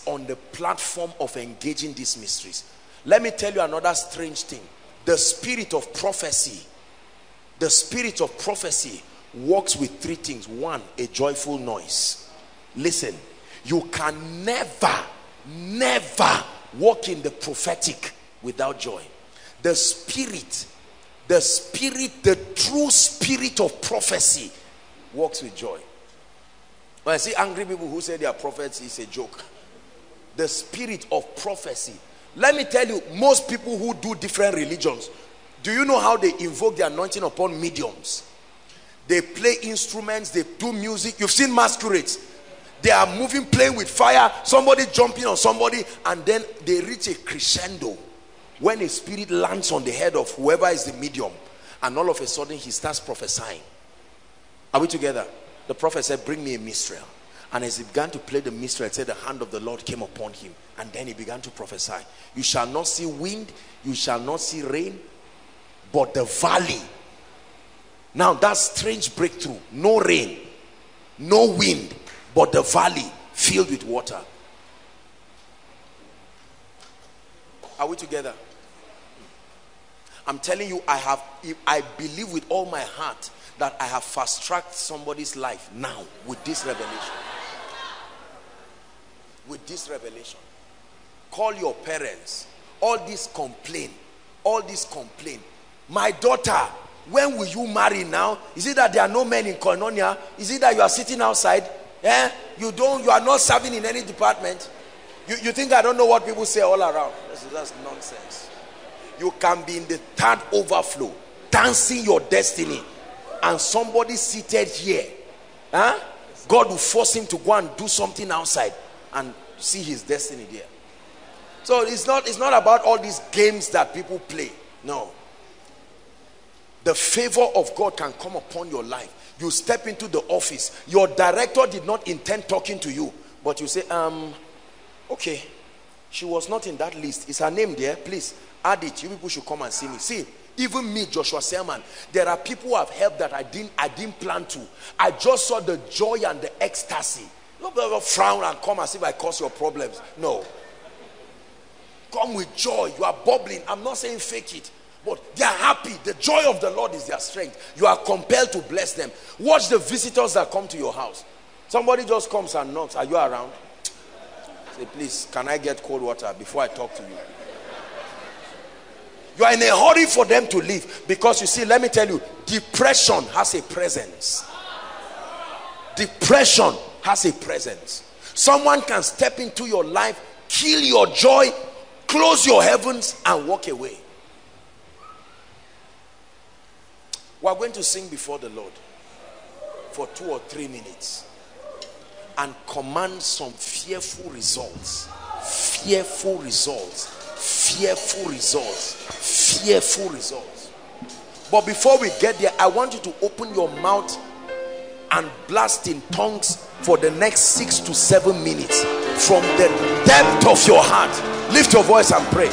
on the platform of engaging these mysteries. Let me tell you another strange thing. The spirit of prophecy, the spirit of prophecy works with three things. One, a joyful noise. Listen, you can never, never walk in the prophetic without joy. The spirit, the spirit, the true spirit of prophecy works with joy. When I see angry people who say they are prophets, it's a joke. The spirit of prophecy. Let me tell you, most people who do different religions, do you know how they invoke the anointing upon mediums? They play instruments, they do music. You've seen masquerades. They are moving, playing with fire, somebody jumping on somebody, and then they reach a crescendo when a spirit lands on the head of whoever is the medium, and all of a sudden he starts prophesying. Are we together? The prophet said, Bring me a minstrel. And as he began to play the minstrel, it said the hand of the Lord came upon him. And then he began to prophesy. You shall not see wind, you shall not see rain, but the valley. Now that strange breakthrough. No rain, no wind, but the valley filled with water. Are we together? I'm telling you, I have I believe with all my heart that I have fast tracked somebody's life now with this revelation. With this revelation. Call your parents. All this complain. all this complain. My daughter, when will you marry now? Is it that there are no men in Koinonia? Is it that you are sitting outside? Eh? You don't, you are not serving in any department. You, you think I don't know what people say all around? That's, that's nonsense. You can be in the third overflow, dancing your destiny, and somebody seated here. Huh? God will force him to go and do something outside and see his destiny there. So it's not, it's not about all these games that people play. No. The favor of God can come upon your life. You step into the office. Your director did not intend talking to you. But you say, um, okay, she was not in that list. Is her name there? Please add it. You people should come and see me. See, even me, Joshua Selman, there are people who have helped that I didn't, I didn't plan to. I just saw the joy and the ecstasy. Don't frown and come as if I cause your problems. No. Come with joy. You are bubbling. I'm not saying fake it. But they are happy. The joy of the Lord is their strength. You are compelled to bless them. Watch the visitors that come to your house. Somebody just comes and knocks. Are you around? Say, please, can I get cold water before I talk to you? You are in a hurry for them to leave because you see, let me tell you, depression has a presence. Depression has a presence. Someone can step into your life, kill your joy, close your heavens, and walk away. We are going to sing before the Lord for two or three minutes and command some fearful results. Fearful results. Fearful results. Fearful results. But before we get there, I want you to open your mouth and blast in tongues for the next six to seven minutes from the depth of your heart. Lift your voice and pray.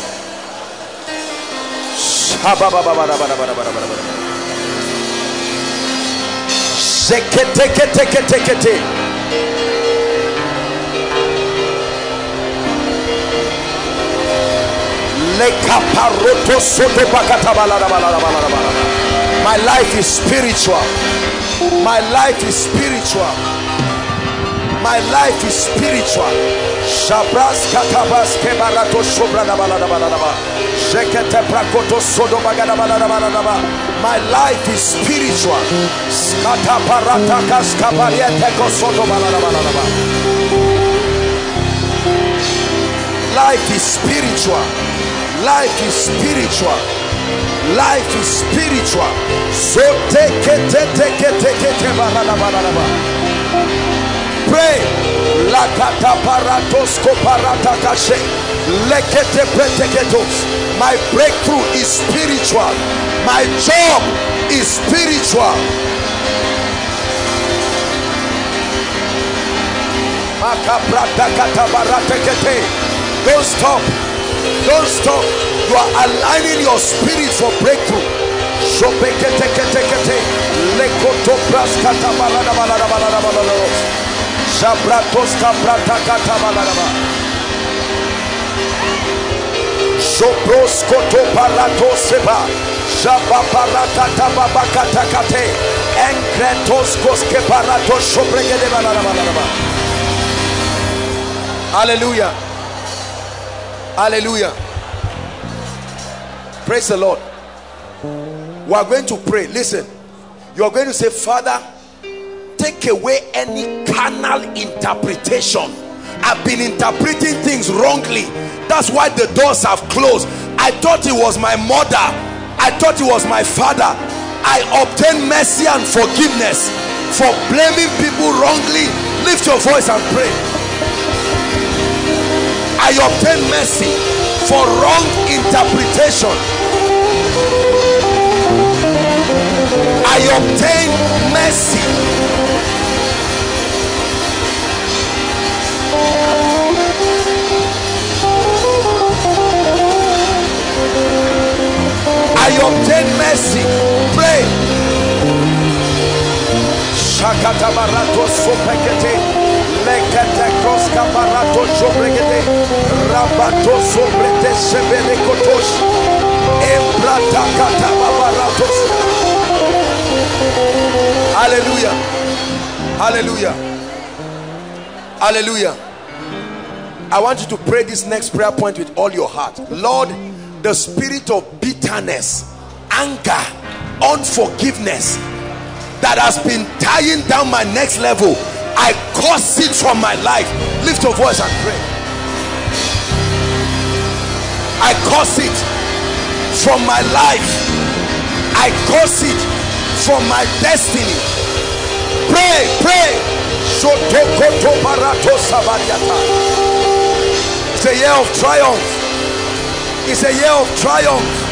My life is spiritual. My life is spiritual. My life is spiritual. Shabras katabas kebarato sobra da balada balada ba. Shekete prakoto sodo bagada balada balada ba. My life is spiritual. Skata parata kaskabariete kosodo balada balada ba. Life is spiritual. Life is spiritual. Life is spiritual. So take it, take it, take it. Pray. Lakata paratos koparata kashe. Lekete preteketos. My breakthrough is spiritual. My job is spiritual. Don't stop. Don't stop. You are aligning your spirit for breakthrough. Sopros koto parato seba. Shaba parata tababa kata kate. Enkretos koske parato shobregede balada balada balada. Hallelujah. Hallelujah. Praise the Lord. We are going to pray. Listen, you are going to say, Father, take away any carnal interpretation. I've been interpreting things wrongly. That's why the doors have closed. I thought it was my mother, I thought it was my father. I obtained mercy and forgiveness for blaming people wrongly. Lift your voice and pray. I obtain mercy for wrong interpretation. I obtain mercy. I obtain mercy. Pray. Shakata barato sopekete. Hallelujah. Hallelujah. Hallelujah. I want you to pray this next prayer point with all your heart. Lord, the spirit of bitterness anger unforgiveness that has been tying down my next level i curse it from my life. Lift your voice and pray. I curse it from my life. I curse it from my destiny. Pray pray. It's a year of triumph. It's a year of triumph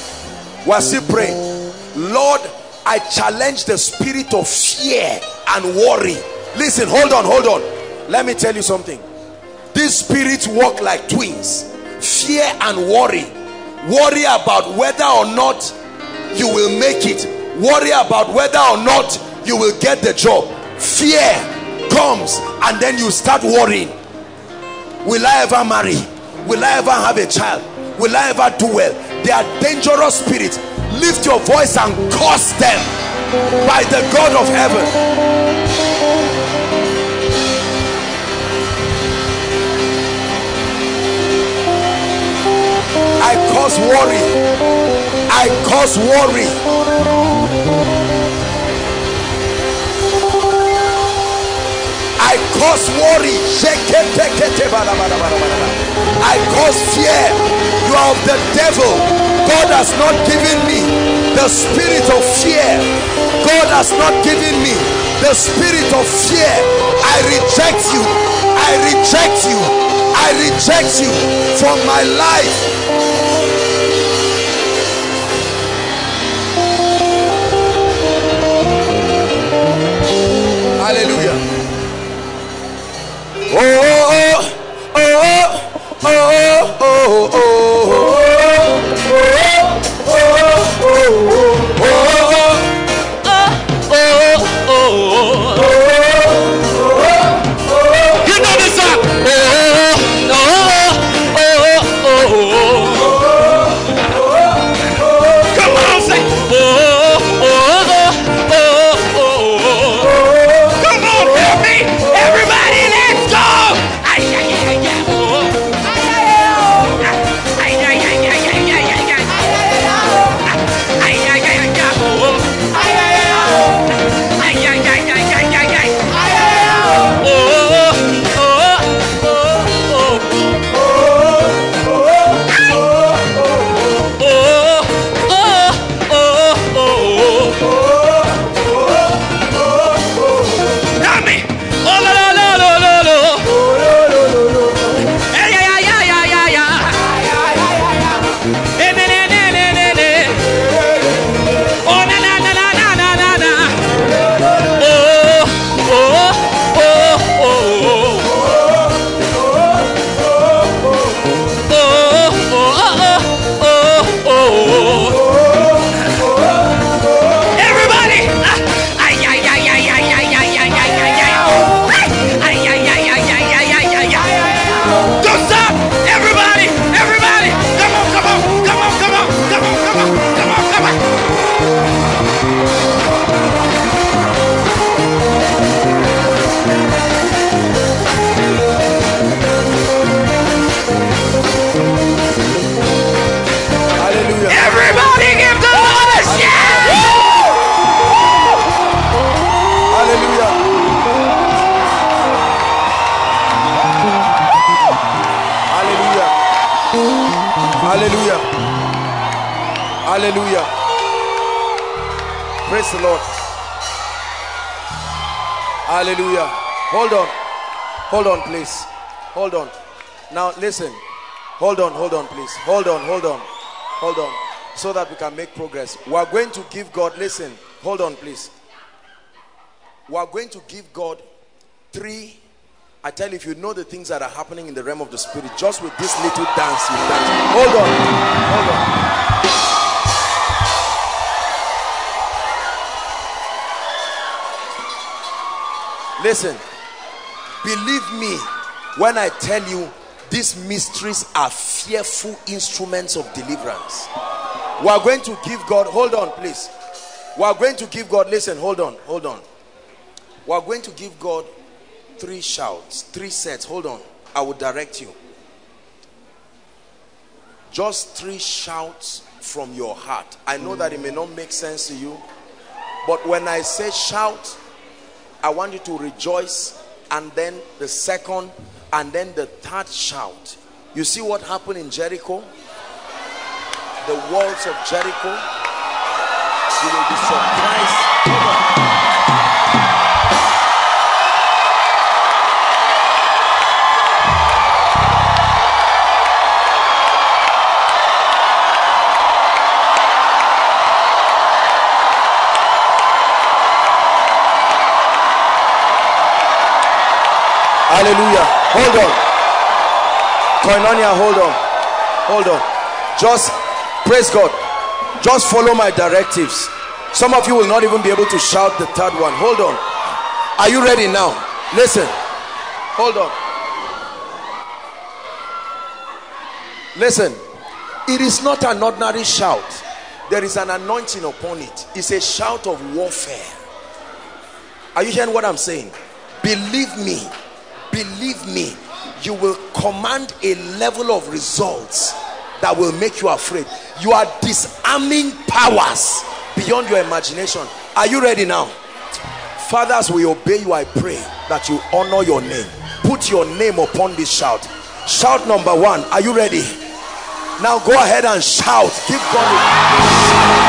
We're still praying. Lord, I challenge the spirit of fear and worry. Listen, hold on, hold on. Let me tell you something. These spirits work like twins. Fear and worry. Worry about whether or not you will make it. Worry about whether or not you will get the job. Fear comes and then you start worrying. Will I ever marry? Will I ever have a child? Will I ever do well? They are dangerous spirits. Lift your voice and curse them by the God of heaven. I cause worry. I cause worry. I cause worry. I cause fear. You are of the devil. God has not given me the spirit of fear. God has not given me the spirit of fear. I reject you. I reject you. I reject you from my life. Hallelujah. Oh, oh, oh, oh, oh, oh, oh, oh. The Lord. Hallelujah. Hold on. Hold on, please. Hold on. Now, listen. Hold on, hold on, please. Hold on, hold on. Hold on. So that we can make progress. We are going to give God, listen. Hold on, please. We are going to give God three I tell you, if you know the things that are happening in the realm of the spirit, just with this little dance, you dance. Hold on, hold on. Listen, believe me when I tell you these mysteries are fearful instruments of deliverance. We are going to give God, hold on, please. We are going to give God, listen, hold on, hold on. We are going to give God three shouts, three sets. Hold on, I will direct you. Just three shouts from your heart. I know that it may not make sense to you, but when I say shout, I want you to rejoice, and then the second, and then the third shout. You see what happened in Jericho? The walls of Jericho. You will be surprised. Hallelujah. Hold on. Koinonia, hold on. Hold on. Just praise God. Just follow my directives. Some of you will not even be able to shout the third one. Hold on. Are you ready now? Listen. Hold on. Listen. It is not an ordinary shout. There is an anointing upon it. It's a shout of warfare. Are you hearing what I'm saying? Believe me believe me you will command a level of results that will make you afraid you are disarming powers beyond your imagination are you ready now fathers we obey you i pray that you honor your name put your name upon this shout shout number one are you ready now go ahead and shout give god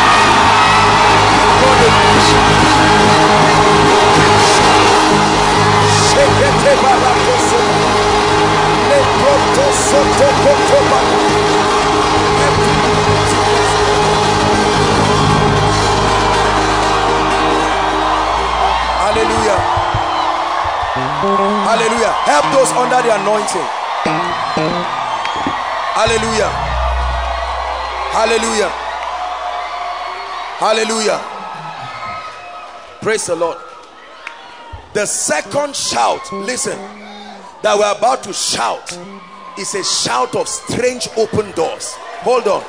Hallelujah. Hallelujah. Help those under the anointing. Hallelujah. Hallelujah. Hallelujah. Praise the Lord. The second shout, listen, that we're about to shout is a shout of strange open doors. Hold on.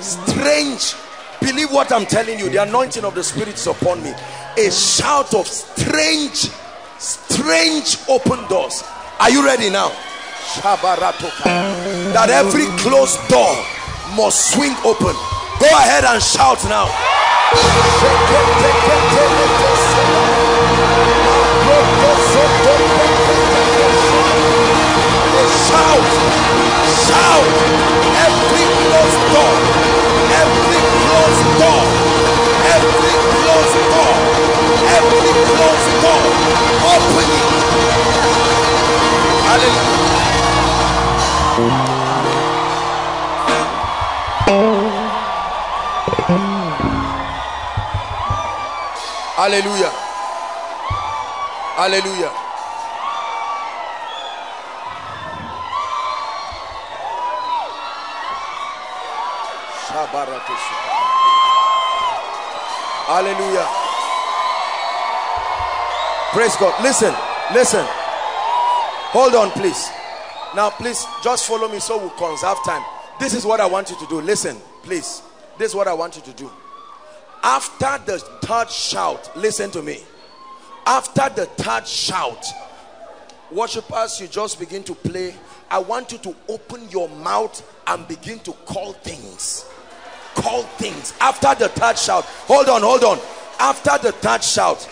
Strange. Believe what I'm telling you. The anointing of the Spirit is upon me. A shout of strange, strange open doors. Are you ready now? That every closed door must swing open. Go ahead and shout now. Shout, every closed door, open it. Hallelujah. Hallelujah. Hallelujah. Hallelujah. Praise God. Listen, listen. Hold on, please. Now, please just follow me so we'll conserve time. This is what I want you to do. Listen, please. This is what I want you to do. After the third shout, listen to me. After the third shout, worshipers, you just begin to play. I want you to open your mouth and begin to call things. Call things. After the third shout, hold on, hold on. After the third shout,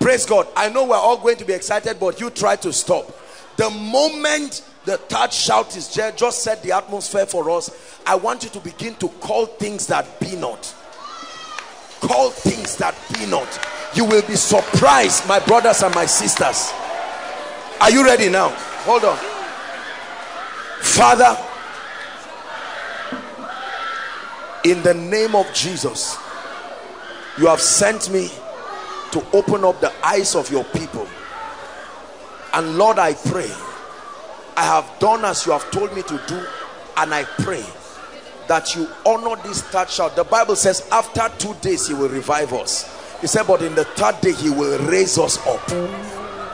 praise God. I know we're all going to be excited, but you try to stop. The moment the third shout is there, just set the atmosphere for us. I want you to begin to call things that be not. Call things that be not. You will be surprised, my brothers and my sisters. Are you ready now? Hold on. Father, in the name of Jesus, you have sent me to open up the eyes of your people. And Lord, I pray, I have done as you have told me to do, and I pray that you honor this third shout. The Bible says, after two days, he will revive us. He said, but in the third day, he will raise us up.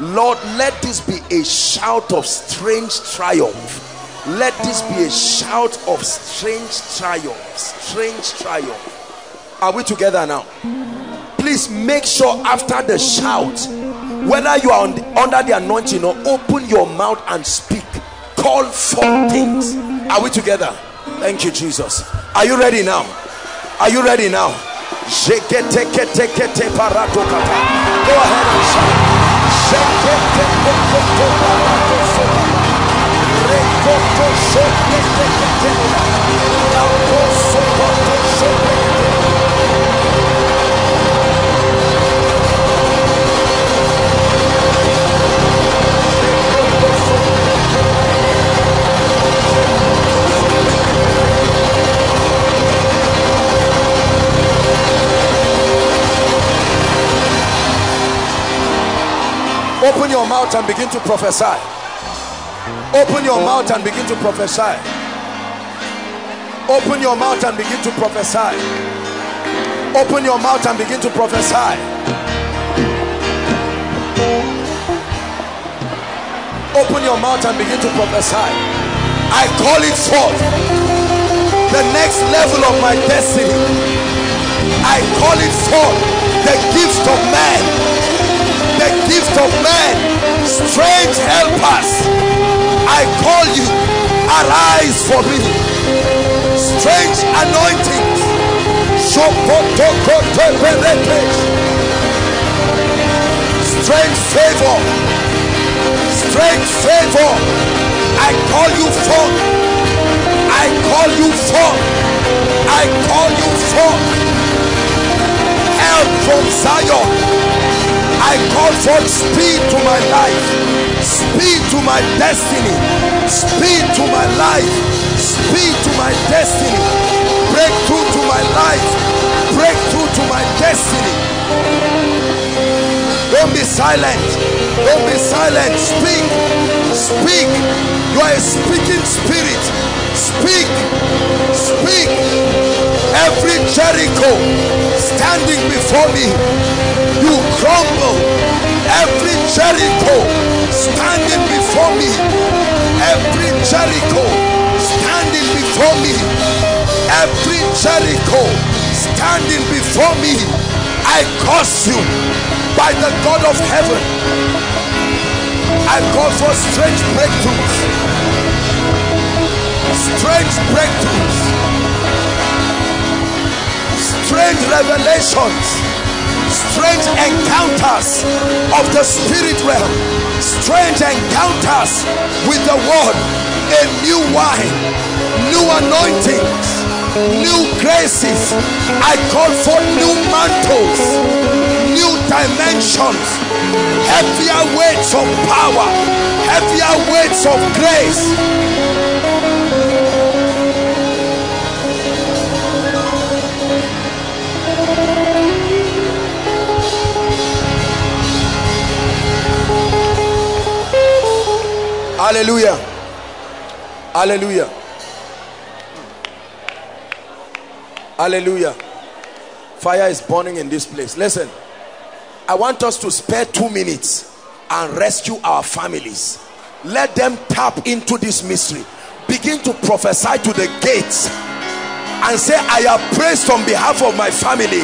Lord, let this be a shout of strange triumph. Let this be a shout of strange triumph. Strange triumph. Are we together now? Please make sure after the shout, whether you are the, under the anointing or open your mouth and speak, call for things. Are we together? Thank you, Jesus. Are you ready now? Are you ready now? Go ahead and shout. Open your mouth and begin to prophesy. Open your mouth and begin to prophesy. Open your mouth and begin to prophesy. Open your mouth and begin to prophesy. Open your mouth and begin to prophesy. I call it forth. The next level of my destiny. I call it forth. The gift of man the gift of men, strange helpers. I call you, arise for me. Strange anointings. Strange favor. Strange favor. I call you forth. I call you forth. I call you forth. Help from Zion I call for speed to my life, speed to my destiny, speed to my life, speed to my destiny, breakthrough to my life, breakthrough to my destiny. Don't be silent. Don't be silent. Speak. Speak. You are a speaking spirit. Speak. Speak. Every Jericho standing before me you crumble. Every Jericho standing before me every Jericho standing before me every Jericho standing before me I curse you by the God of heaven. I call for strange breakthroughs. Strange breakthroughs strange revelations strange encounters of the spirit realm strange encounters with the word a new wine new anointings new graces. I call for new mantles new dimensions heavier weights of power heavier weights of grace Hallelujah. Hallelujah. Hallelujah. Fire is burning in this place. Listen, I want us to spare two minutes and rescue our families. Let them tap into this mystery. Begin to prophesy to the gates and say, I have praised on behalf of my family.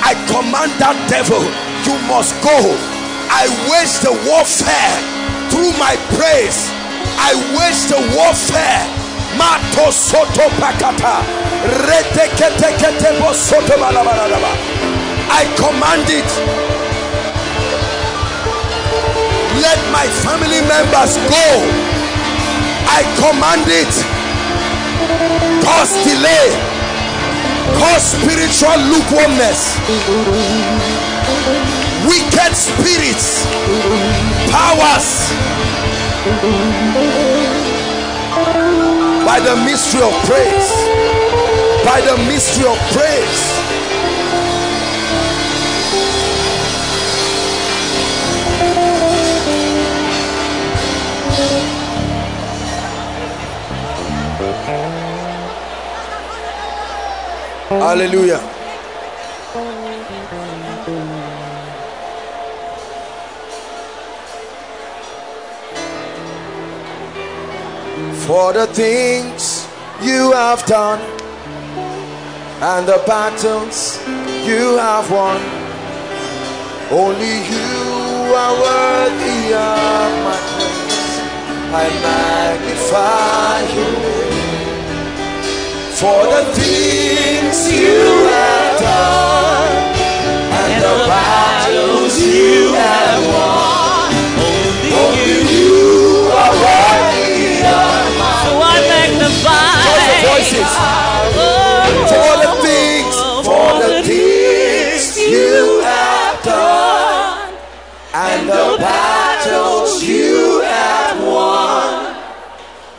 I command that devil, you must go. I wage the warfare through my praise I wage the warfare. Mato soto pakata. I command it. Let my family members go. I command it. Cause delay. Cause spiritual lukewarmness. Wicked spirits. Powers by the mystery of praise. By the mystery of praise. Hallelujah. For the things you have done and the battles you have won, only you are worthy of my praise. I magnify you for the things you have done voices. For the things, for the things you have done and the battles you have won.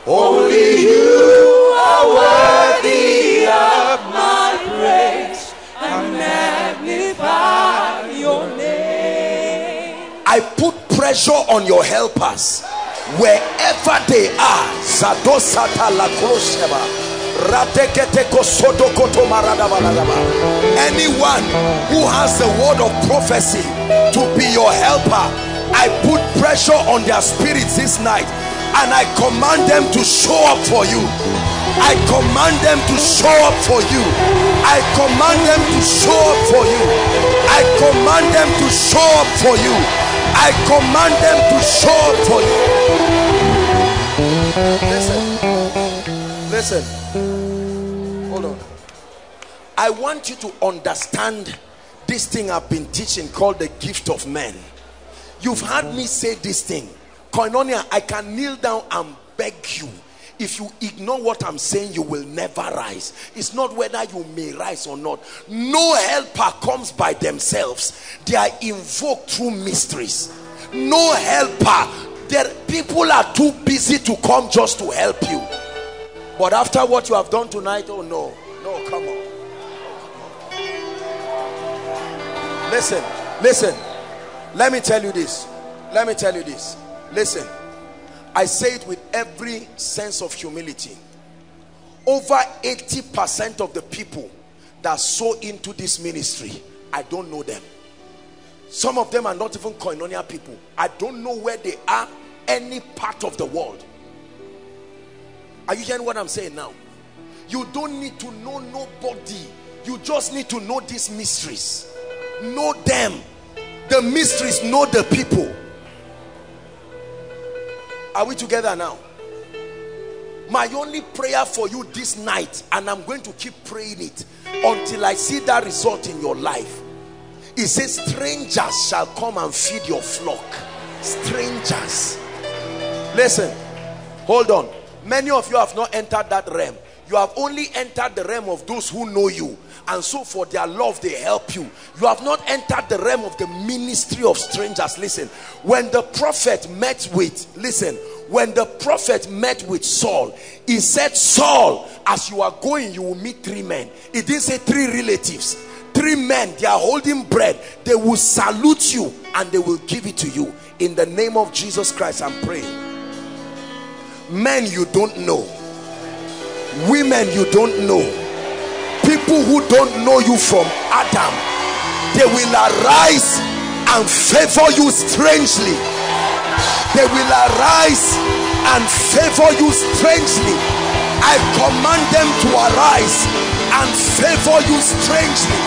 Only you are worthy of my praise. I magnify your name. I put pressure on your helpers wherever they are. Zadosata la krosheba. Anyone who has the word of prophecy to be your helper, I put pressure on their spirits this night and I command them to show up for you. I command them to show up for you. I command them to show up for you. I command them to show up for you. I command them to show up for you. Listen. Listen. Hold on. I want you to understand this thing I've been teaching called the gift of men. You've heard me say this thing. Koinonia, I can kneel down and beg you. If you ignore what I'm saying, you will never rise. It's not whether you may rise or not. No helper comes by themselves, they are invoked through mysteries. No helper. There, people are too busy to come just to help you. But after what you have done tonight, oh no, no, come on. Listen, listen. Let me tell you this. Let me tell you this. Listen. I say it with every sense of humility. Over 80% of the people that sow into this ministry, I don't know them. Some of them are not even koinonia people. I don't know where they are any part of the world. Are you hearing what I'm saying now? You don't need to know nobody. You just need to know these mysteries. Know them. The mysteries know the people. Are we together now? My only prayer for you this night, and I'm going to keep praying it until I see that result in your life. It says, Strangers shall come and feed your flock. Strangers. Listen, hold on. Many of you have not entered that realm. You have only entered the realm of those who know you, and so for their love, they help you. You have not entered the realm of the ministry of strangers. Listen, when the prophet met with, listen, when the prophet met with Saul, he said, Saul, as you are going, you will meet three men. He didn't say three relatives, three men. They are holding bread. They will salute you and they will give it to you. In the name of Jesus Christ, I'm praying. Men you don't know, women you don't know, people who don't know you from Adam, they will arise and favor you strangely. They will arise and favor you strangely. I command them to arise and favor you strangely.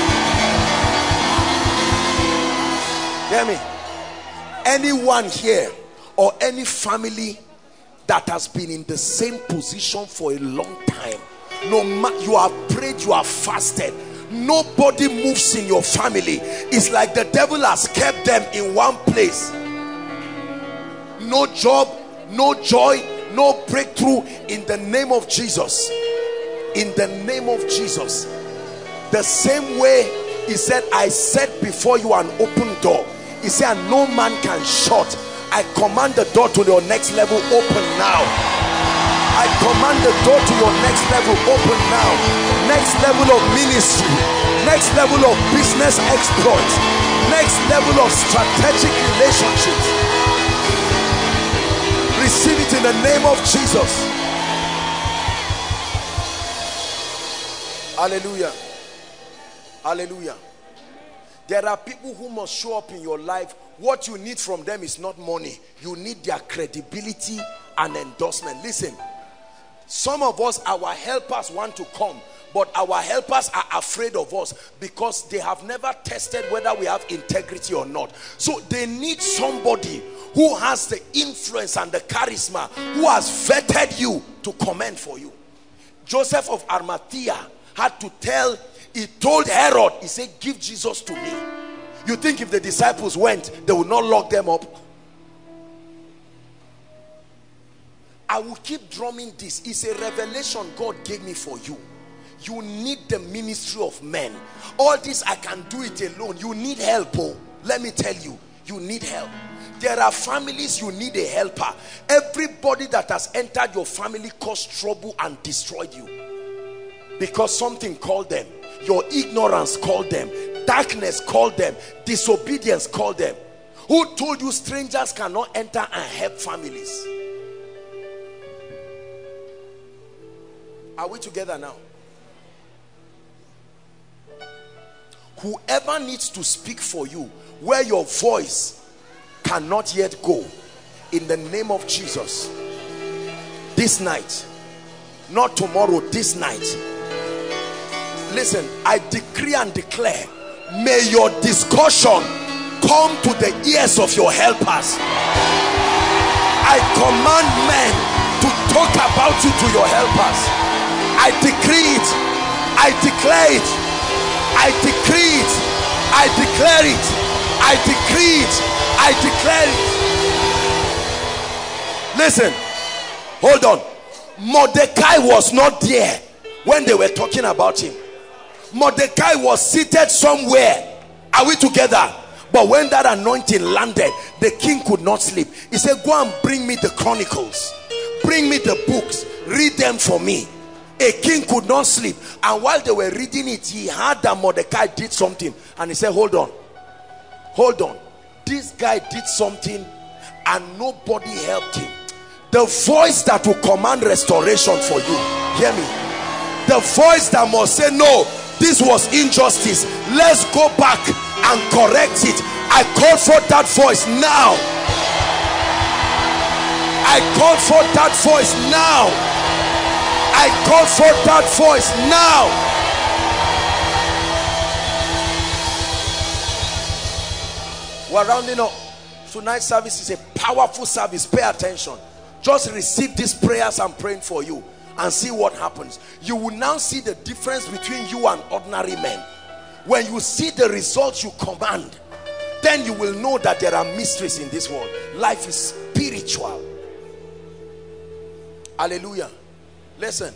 Hear me? Anyone here or any family that has been in the same position for a long time. No matter you have prayed you have fasted. Nobody moves in your family. It's like the devil has kept them in one place. No job no joy no breakthrough in the name of jesus. In the name of jesus. The same way he said i set before you an open door. He said no man can shut i command the door to your next level open now I command the door to your next level open now. Next level of ministry, next level of business exploits, next level of strategic relationships. Receive it in the name of Jesus. Hallelujah. Hallelujah. There are people who must show up in your life. What you need from them is not money. You need their credibility and endorsement. Listen, some of us, our helpers want to come, but our helpers are afraid of us because they have never tested whether we have integrity or not. So they need somebody who has the influence and the charisma, who has vetted you to comment for you. Joseph of Arimathea had to tell, he told Herod, he said, give Jesus to me. You think if the disciples went, they would not lock them up? I will keep drumming this. It's a revelation God gave me for you. You need the ministry of men. All this, I can do it alone. You need help. Oh. Let me tell you, you need help. There are families you need a helper. Everybody that has entered your family caused trouble and destroyed you. Because something called them. Your ignorance called them. Darkness called them. Disobedience called them. Who told you strangers cannot enter and help families? Are we together now? Whoever needs to speak for you, where your voice cannot yet go, in the name of Jesus, this night, not tomorrow, this night. Listen, I decree and declare, may your discussion come to the ears of your helpers. I command men to talk about you to your helpers. I decree it. I declare it. I decree it. I declare it. I decree it. I declare it. Listen. Hold on. Mordecai was not there when they were talking about him. Mordecai was seated somewhere. Are we together? But when that anointing landed, the king could not sleep. He said, Go and bring me the chronicles, bring me the books, read them for me. A king could not sleep. And while they were reading it he heard that Mordecai did something. And he said hold on. Hold on. This guy did something and nobody helped him. The voice that will command restoration for you. Hear me the voice that must say no this was injustice let's go back and correct it I call for that voice now I call for that voice now I call for that voice now. We're rounding up. Tonight's service is a powerful service. Pay attention. Just receive these prayers I'm praying for you and see what happens. You will now see the difference between you and ordinary men. When you see the results you command, then you will know that there are mysteries in this world. Life is spiritual. Hallelujah. Listen.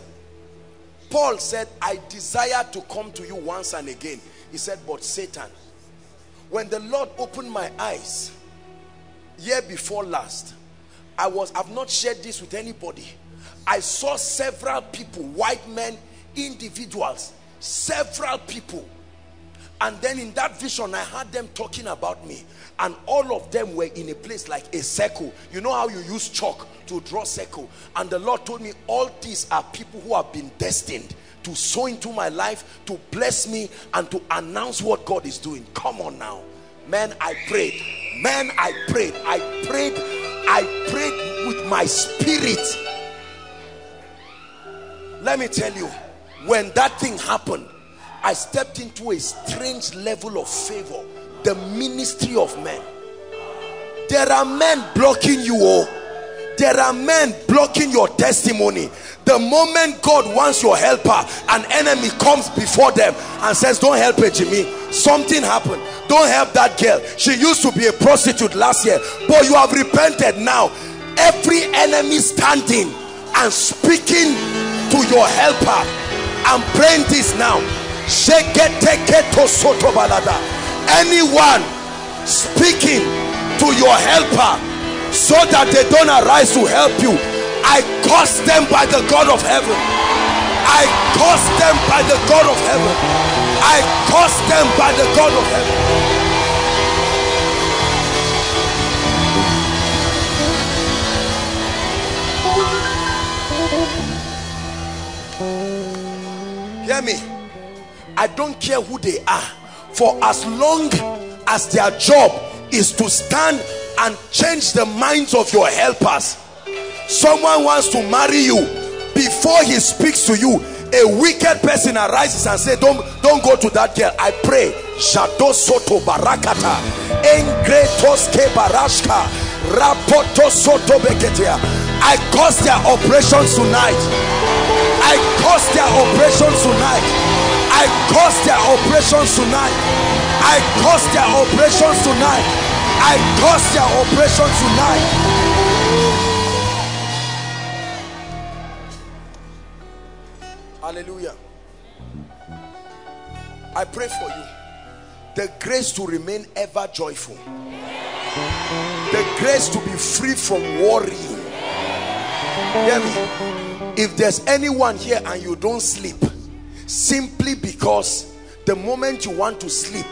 Paul said, I desire to come to you once and again. He said, but Satan, when the Lord opened my eyes, year before last, I was, I've not shared this with anybody. I saw several people, white men, individuals, several people. And then in that vision, I heard them talking about me. And all of them were in a place like a circle. You know how you use chalk to draw circle? And the Lord told me all these are people who have been destined to sow into my life to bless me and to announce what God is doing. Come on now. Man I prayed. Man I prayed. I prayed. I prayed with my spirit let me tell you when that thing happened I stepped into a strange level of favor the ministry of men. There are men blocking you oh. There are men blocking your testimony. The moment God wants your helper an enemy comes before them and says don't help her Jimmy. Something happened. Don't help that girl. She used to be a prostitute last year but you have repented now. Every enemy standing and speaking to your helper. I'm praying this now. Anyone speaking to your helper so that they don't arise to help you I curse them by the God of heaven. I curse them by the God of heaven. I curse them by the God of heaven hear me I don't care who they are. For as long as their job is to stand and change the minds of your helpers. Someone wants to marry you. Before he speaks to you, a wicked person arises and say, Don't don't go to that girl. I pray. Shadow Soto Barakata. Engretos ke barashka. Rapoto Soto Beketia. I cause their operations tonight. I cause their operations tonight. I cause their operations tonight. I cause their operations tonight. I cause their operations tonight. Hallelujah. I pray for you the grace to remain ever joyful, the grace to be free from worrying. Hear me. If there's anyone here and you don't sleep, simply because the moment you want to sleep,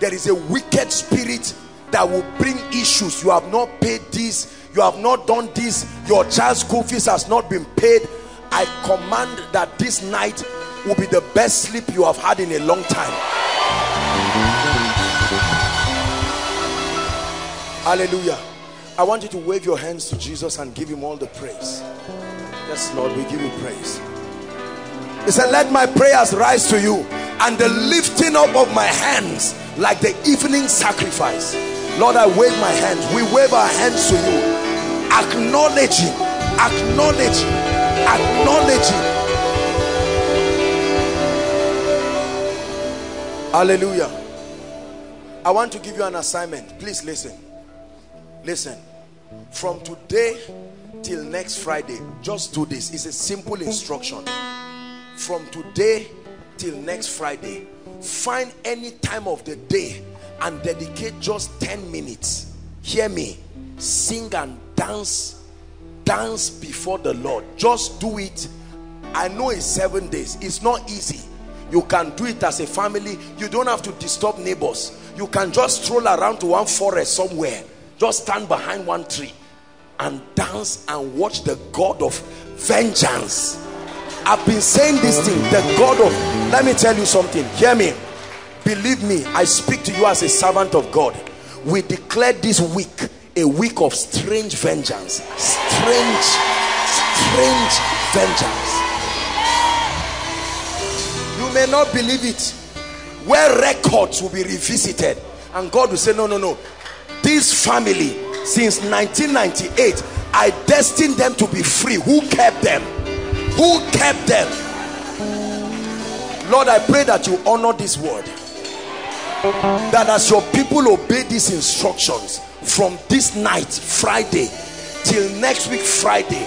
there is a wicked spirit that will bring issues. You have not paid this, you have not done this, your child's school fees has not been paid. I command that this night will be the best sleep you have had in a long time. Hallelujah. I want you to wave your hands to Jesus and give him all the praise. Yes, Lord, we give you praise. He said, Let my prayers rise to you and the lifting up of my hands like the evening sacrifice. Lord, I wave my hands. We wave our hands to you, acknowledging, acknowledging, acknowledging. Hallelujah. I want to give you an assignment. Please listen. Listen. From today till next Friday, just do this. It's a simple instruction. From today till next Friday, find any time of the day and dedicate just 10 minutes. Hear me. Sing and dance. Dance before the Lord. Just do it. I know it's seven days. It's not easy. You can do it as a family. You don't have to disturb neighbors. You can just stroll around to one forest somewhere. Just stand behind one tree and dance and watch the God of vengeance. I've been saying this thing, the God of, let me tell you something, hear me. Believe me, I speak to you as a servant of God. We declare this week a week of strange vengeance. Strange, strange vengeance. You may not believe it. Where records will be revisited. And God will say, no, no, no. This family, since 1998, I destined them to be free. Who kept them? Who kept them? Lord, I pray that you honor this word. That as your people obey these instructions from this night, Friday, till next week, Friday,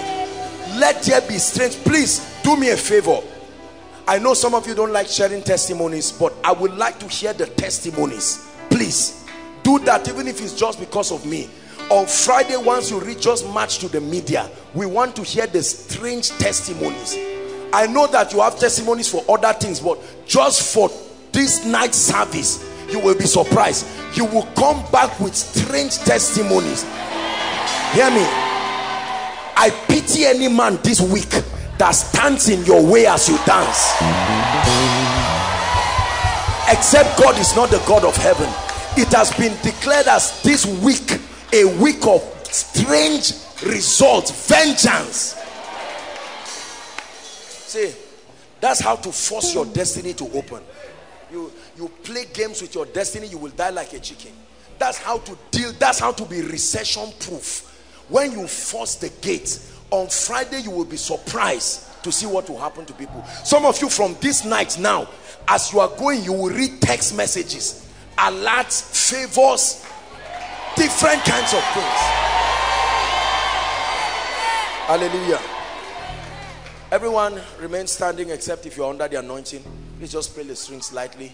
let there be strength. Please do me a favor. I know some of you don't like sharing testimonies, but I would like to hear the testimonies. Please do that, even if it's just because of me. On Friday, once you reach, just match to the media. We want to hear the strange testimonies. I know that you have testimonies for other things, but just for this night service, you will be surprised. You will come back with strange testimonies. Hear me. I pity any man this week that stands in your way as you dance. Except God is not the God of heaven. It has been declared as this week a week of strange results, vengeance. See, that's how to force your destiny to open. You, you play games with your destiny, you will die like a chicken. That's how to deal, that's how to be recession proof. When you force the gate, on Friday you will be surprised to see what will happen to people. Some of you from this night now, as you are going, you will read text messages, alerts, favors, different kinds of things. Hallelujah. Everyone remain standing except if you're under the anointing. Please just play the strings lightly.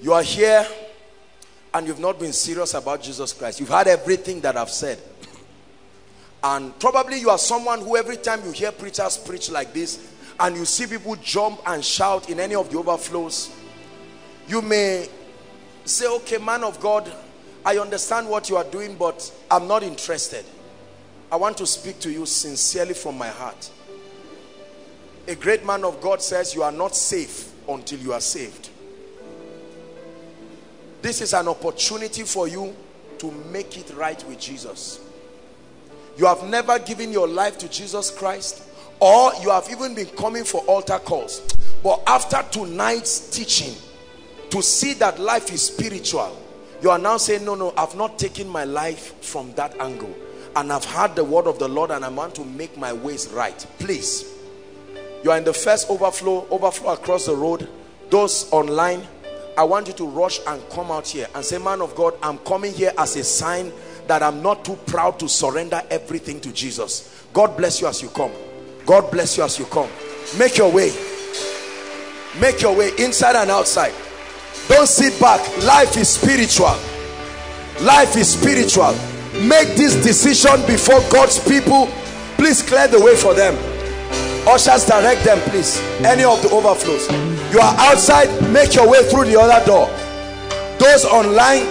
You are here and you've not been serious about Jesus Christ. You've heard everything that I've said. And probably you are someone who every time you hear preachers preach like this and you see people jump and shout in any of the overflows, you may say, okay, man of God, I understand what you are doing, but I'm not interested. I want to speak to you sincerely from my heart. A great man of God says you are not safe until you are saved. This is an opportunity for you to make it right with Jesus. You have never given your life to Jesus Christ or you have even been coming for altar calls. But after tonight's teaching, to see that life is spiritual, you are now saying, no, no, I've not taken my life from that angle. And I've heard the word of the Lord and I want to make my ways right. Please, you are in the first overflow, overflow across the road. Those online, I want you to rush and come out here and say, man of God, I'm coming here as a sign that I'm not too proud to surrender everything to Jesus. God bless you as you come. God bless you as you come. Make your way. Make your way inside and outside. Don't sit back. Life is spiritual. Life is spiritual. Make this decision before God's people. Please clear the way for them. Ushers, direct them, please. Any of the overflows. You are outside, make your way through the other door. Those online,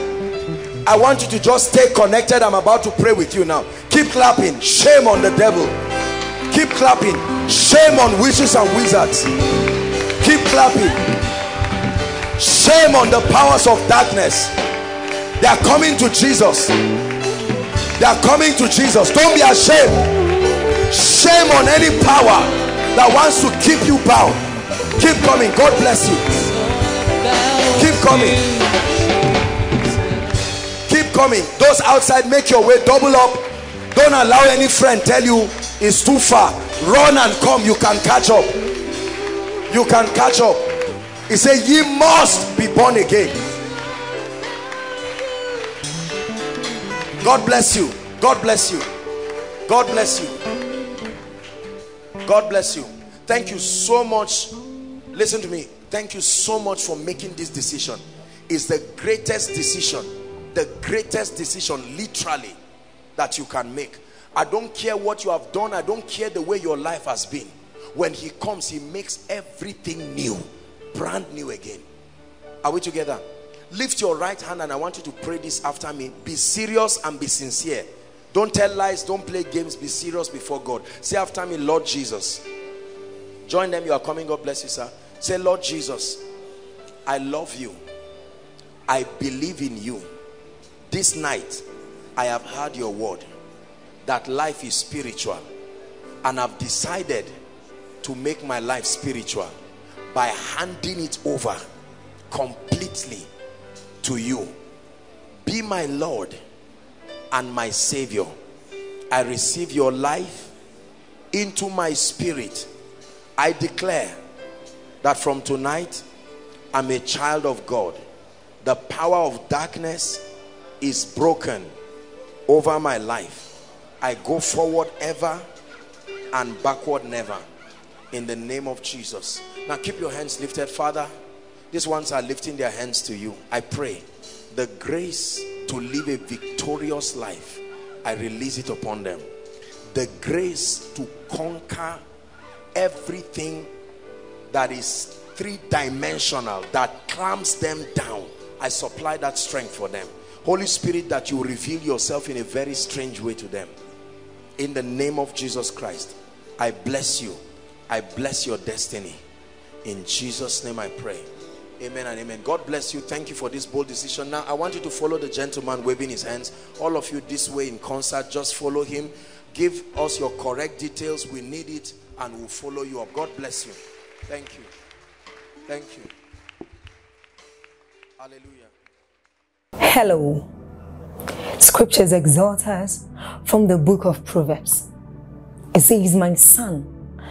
I want you to just stay connected. I'm about to pray with you now. Keep clapping. Shame on the devil. Keep clapping. Shame on witches and wizards. Keep clapping. Shame on the powers of darkness. They are coming to Jesus. They are coming to Jesus. Don't be ashamed. Shame on any power that wants to keep you bound. Keep coming. God bless you. Keep coming. Keep coming. Those outside, make your way. Double up. Don't allow any friend tell you it's too far. Run and come. You can catch up. You can catch up. He said, Ye must be born again. God bless you. God bless you. God bless you. God bless you. Thank you so much. Listen to me. Thank you so much for making this decision. It's the greatest decision, the greatest decision, literally, that you can make. I don't care what you have done, I don't care the way your life has been. When He comes, He makes everything new brand new again. Are we together? Lift your right hand and i want you to pray this after me. Be serious and be sincere. Don't tell lies don't play games be serious before god. Say after me lord jesus. Join them you are coming god bless you sir. Say lord jesus i love you. I believe in you. This night i have heard your word that life is spiritual and i've decided to make my life spiritual by handing it over completely to you. Be my Lord and my Savior. I receive your life into my spirit. I declare that from tonight I'm a child of God. The power of darkness is broken over my life. I go forward ever and backward never in the name of Jesus. Now keep your hands lifted father. These ones are lifting their hands to you. I pray the grace to live a victorious life I release it upon them. The grace to conquer everything that is three-dimensional that clamps them down. I supply that strength for them. Holy Spirit that you reveal yourself in a very strange way to them. In the name of Jesus Christ I bless you I bless your destiny. In Jesus' name I pray. Amen and amen. God bless you. Thank you for this bold decision. Now, I want you to follow the gentleman waving his hands. All of you this way in concert, just follow him. Give us your correct details. We need it and we'll follow you up. God bless you. Thank you. Thank you. Hallelujah. Hello. Scriptures exhort us from the book of Proverbs. It says, My son,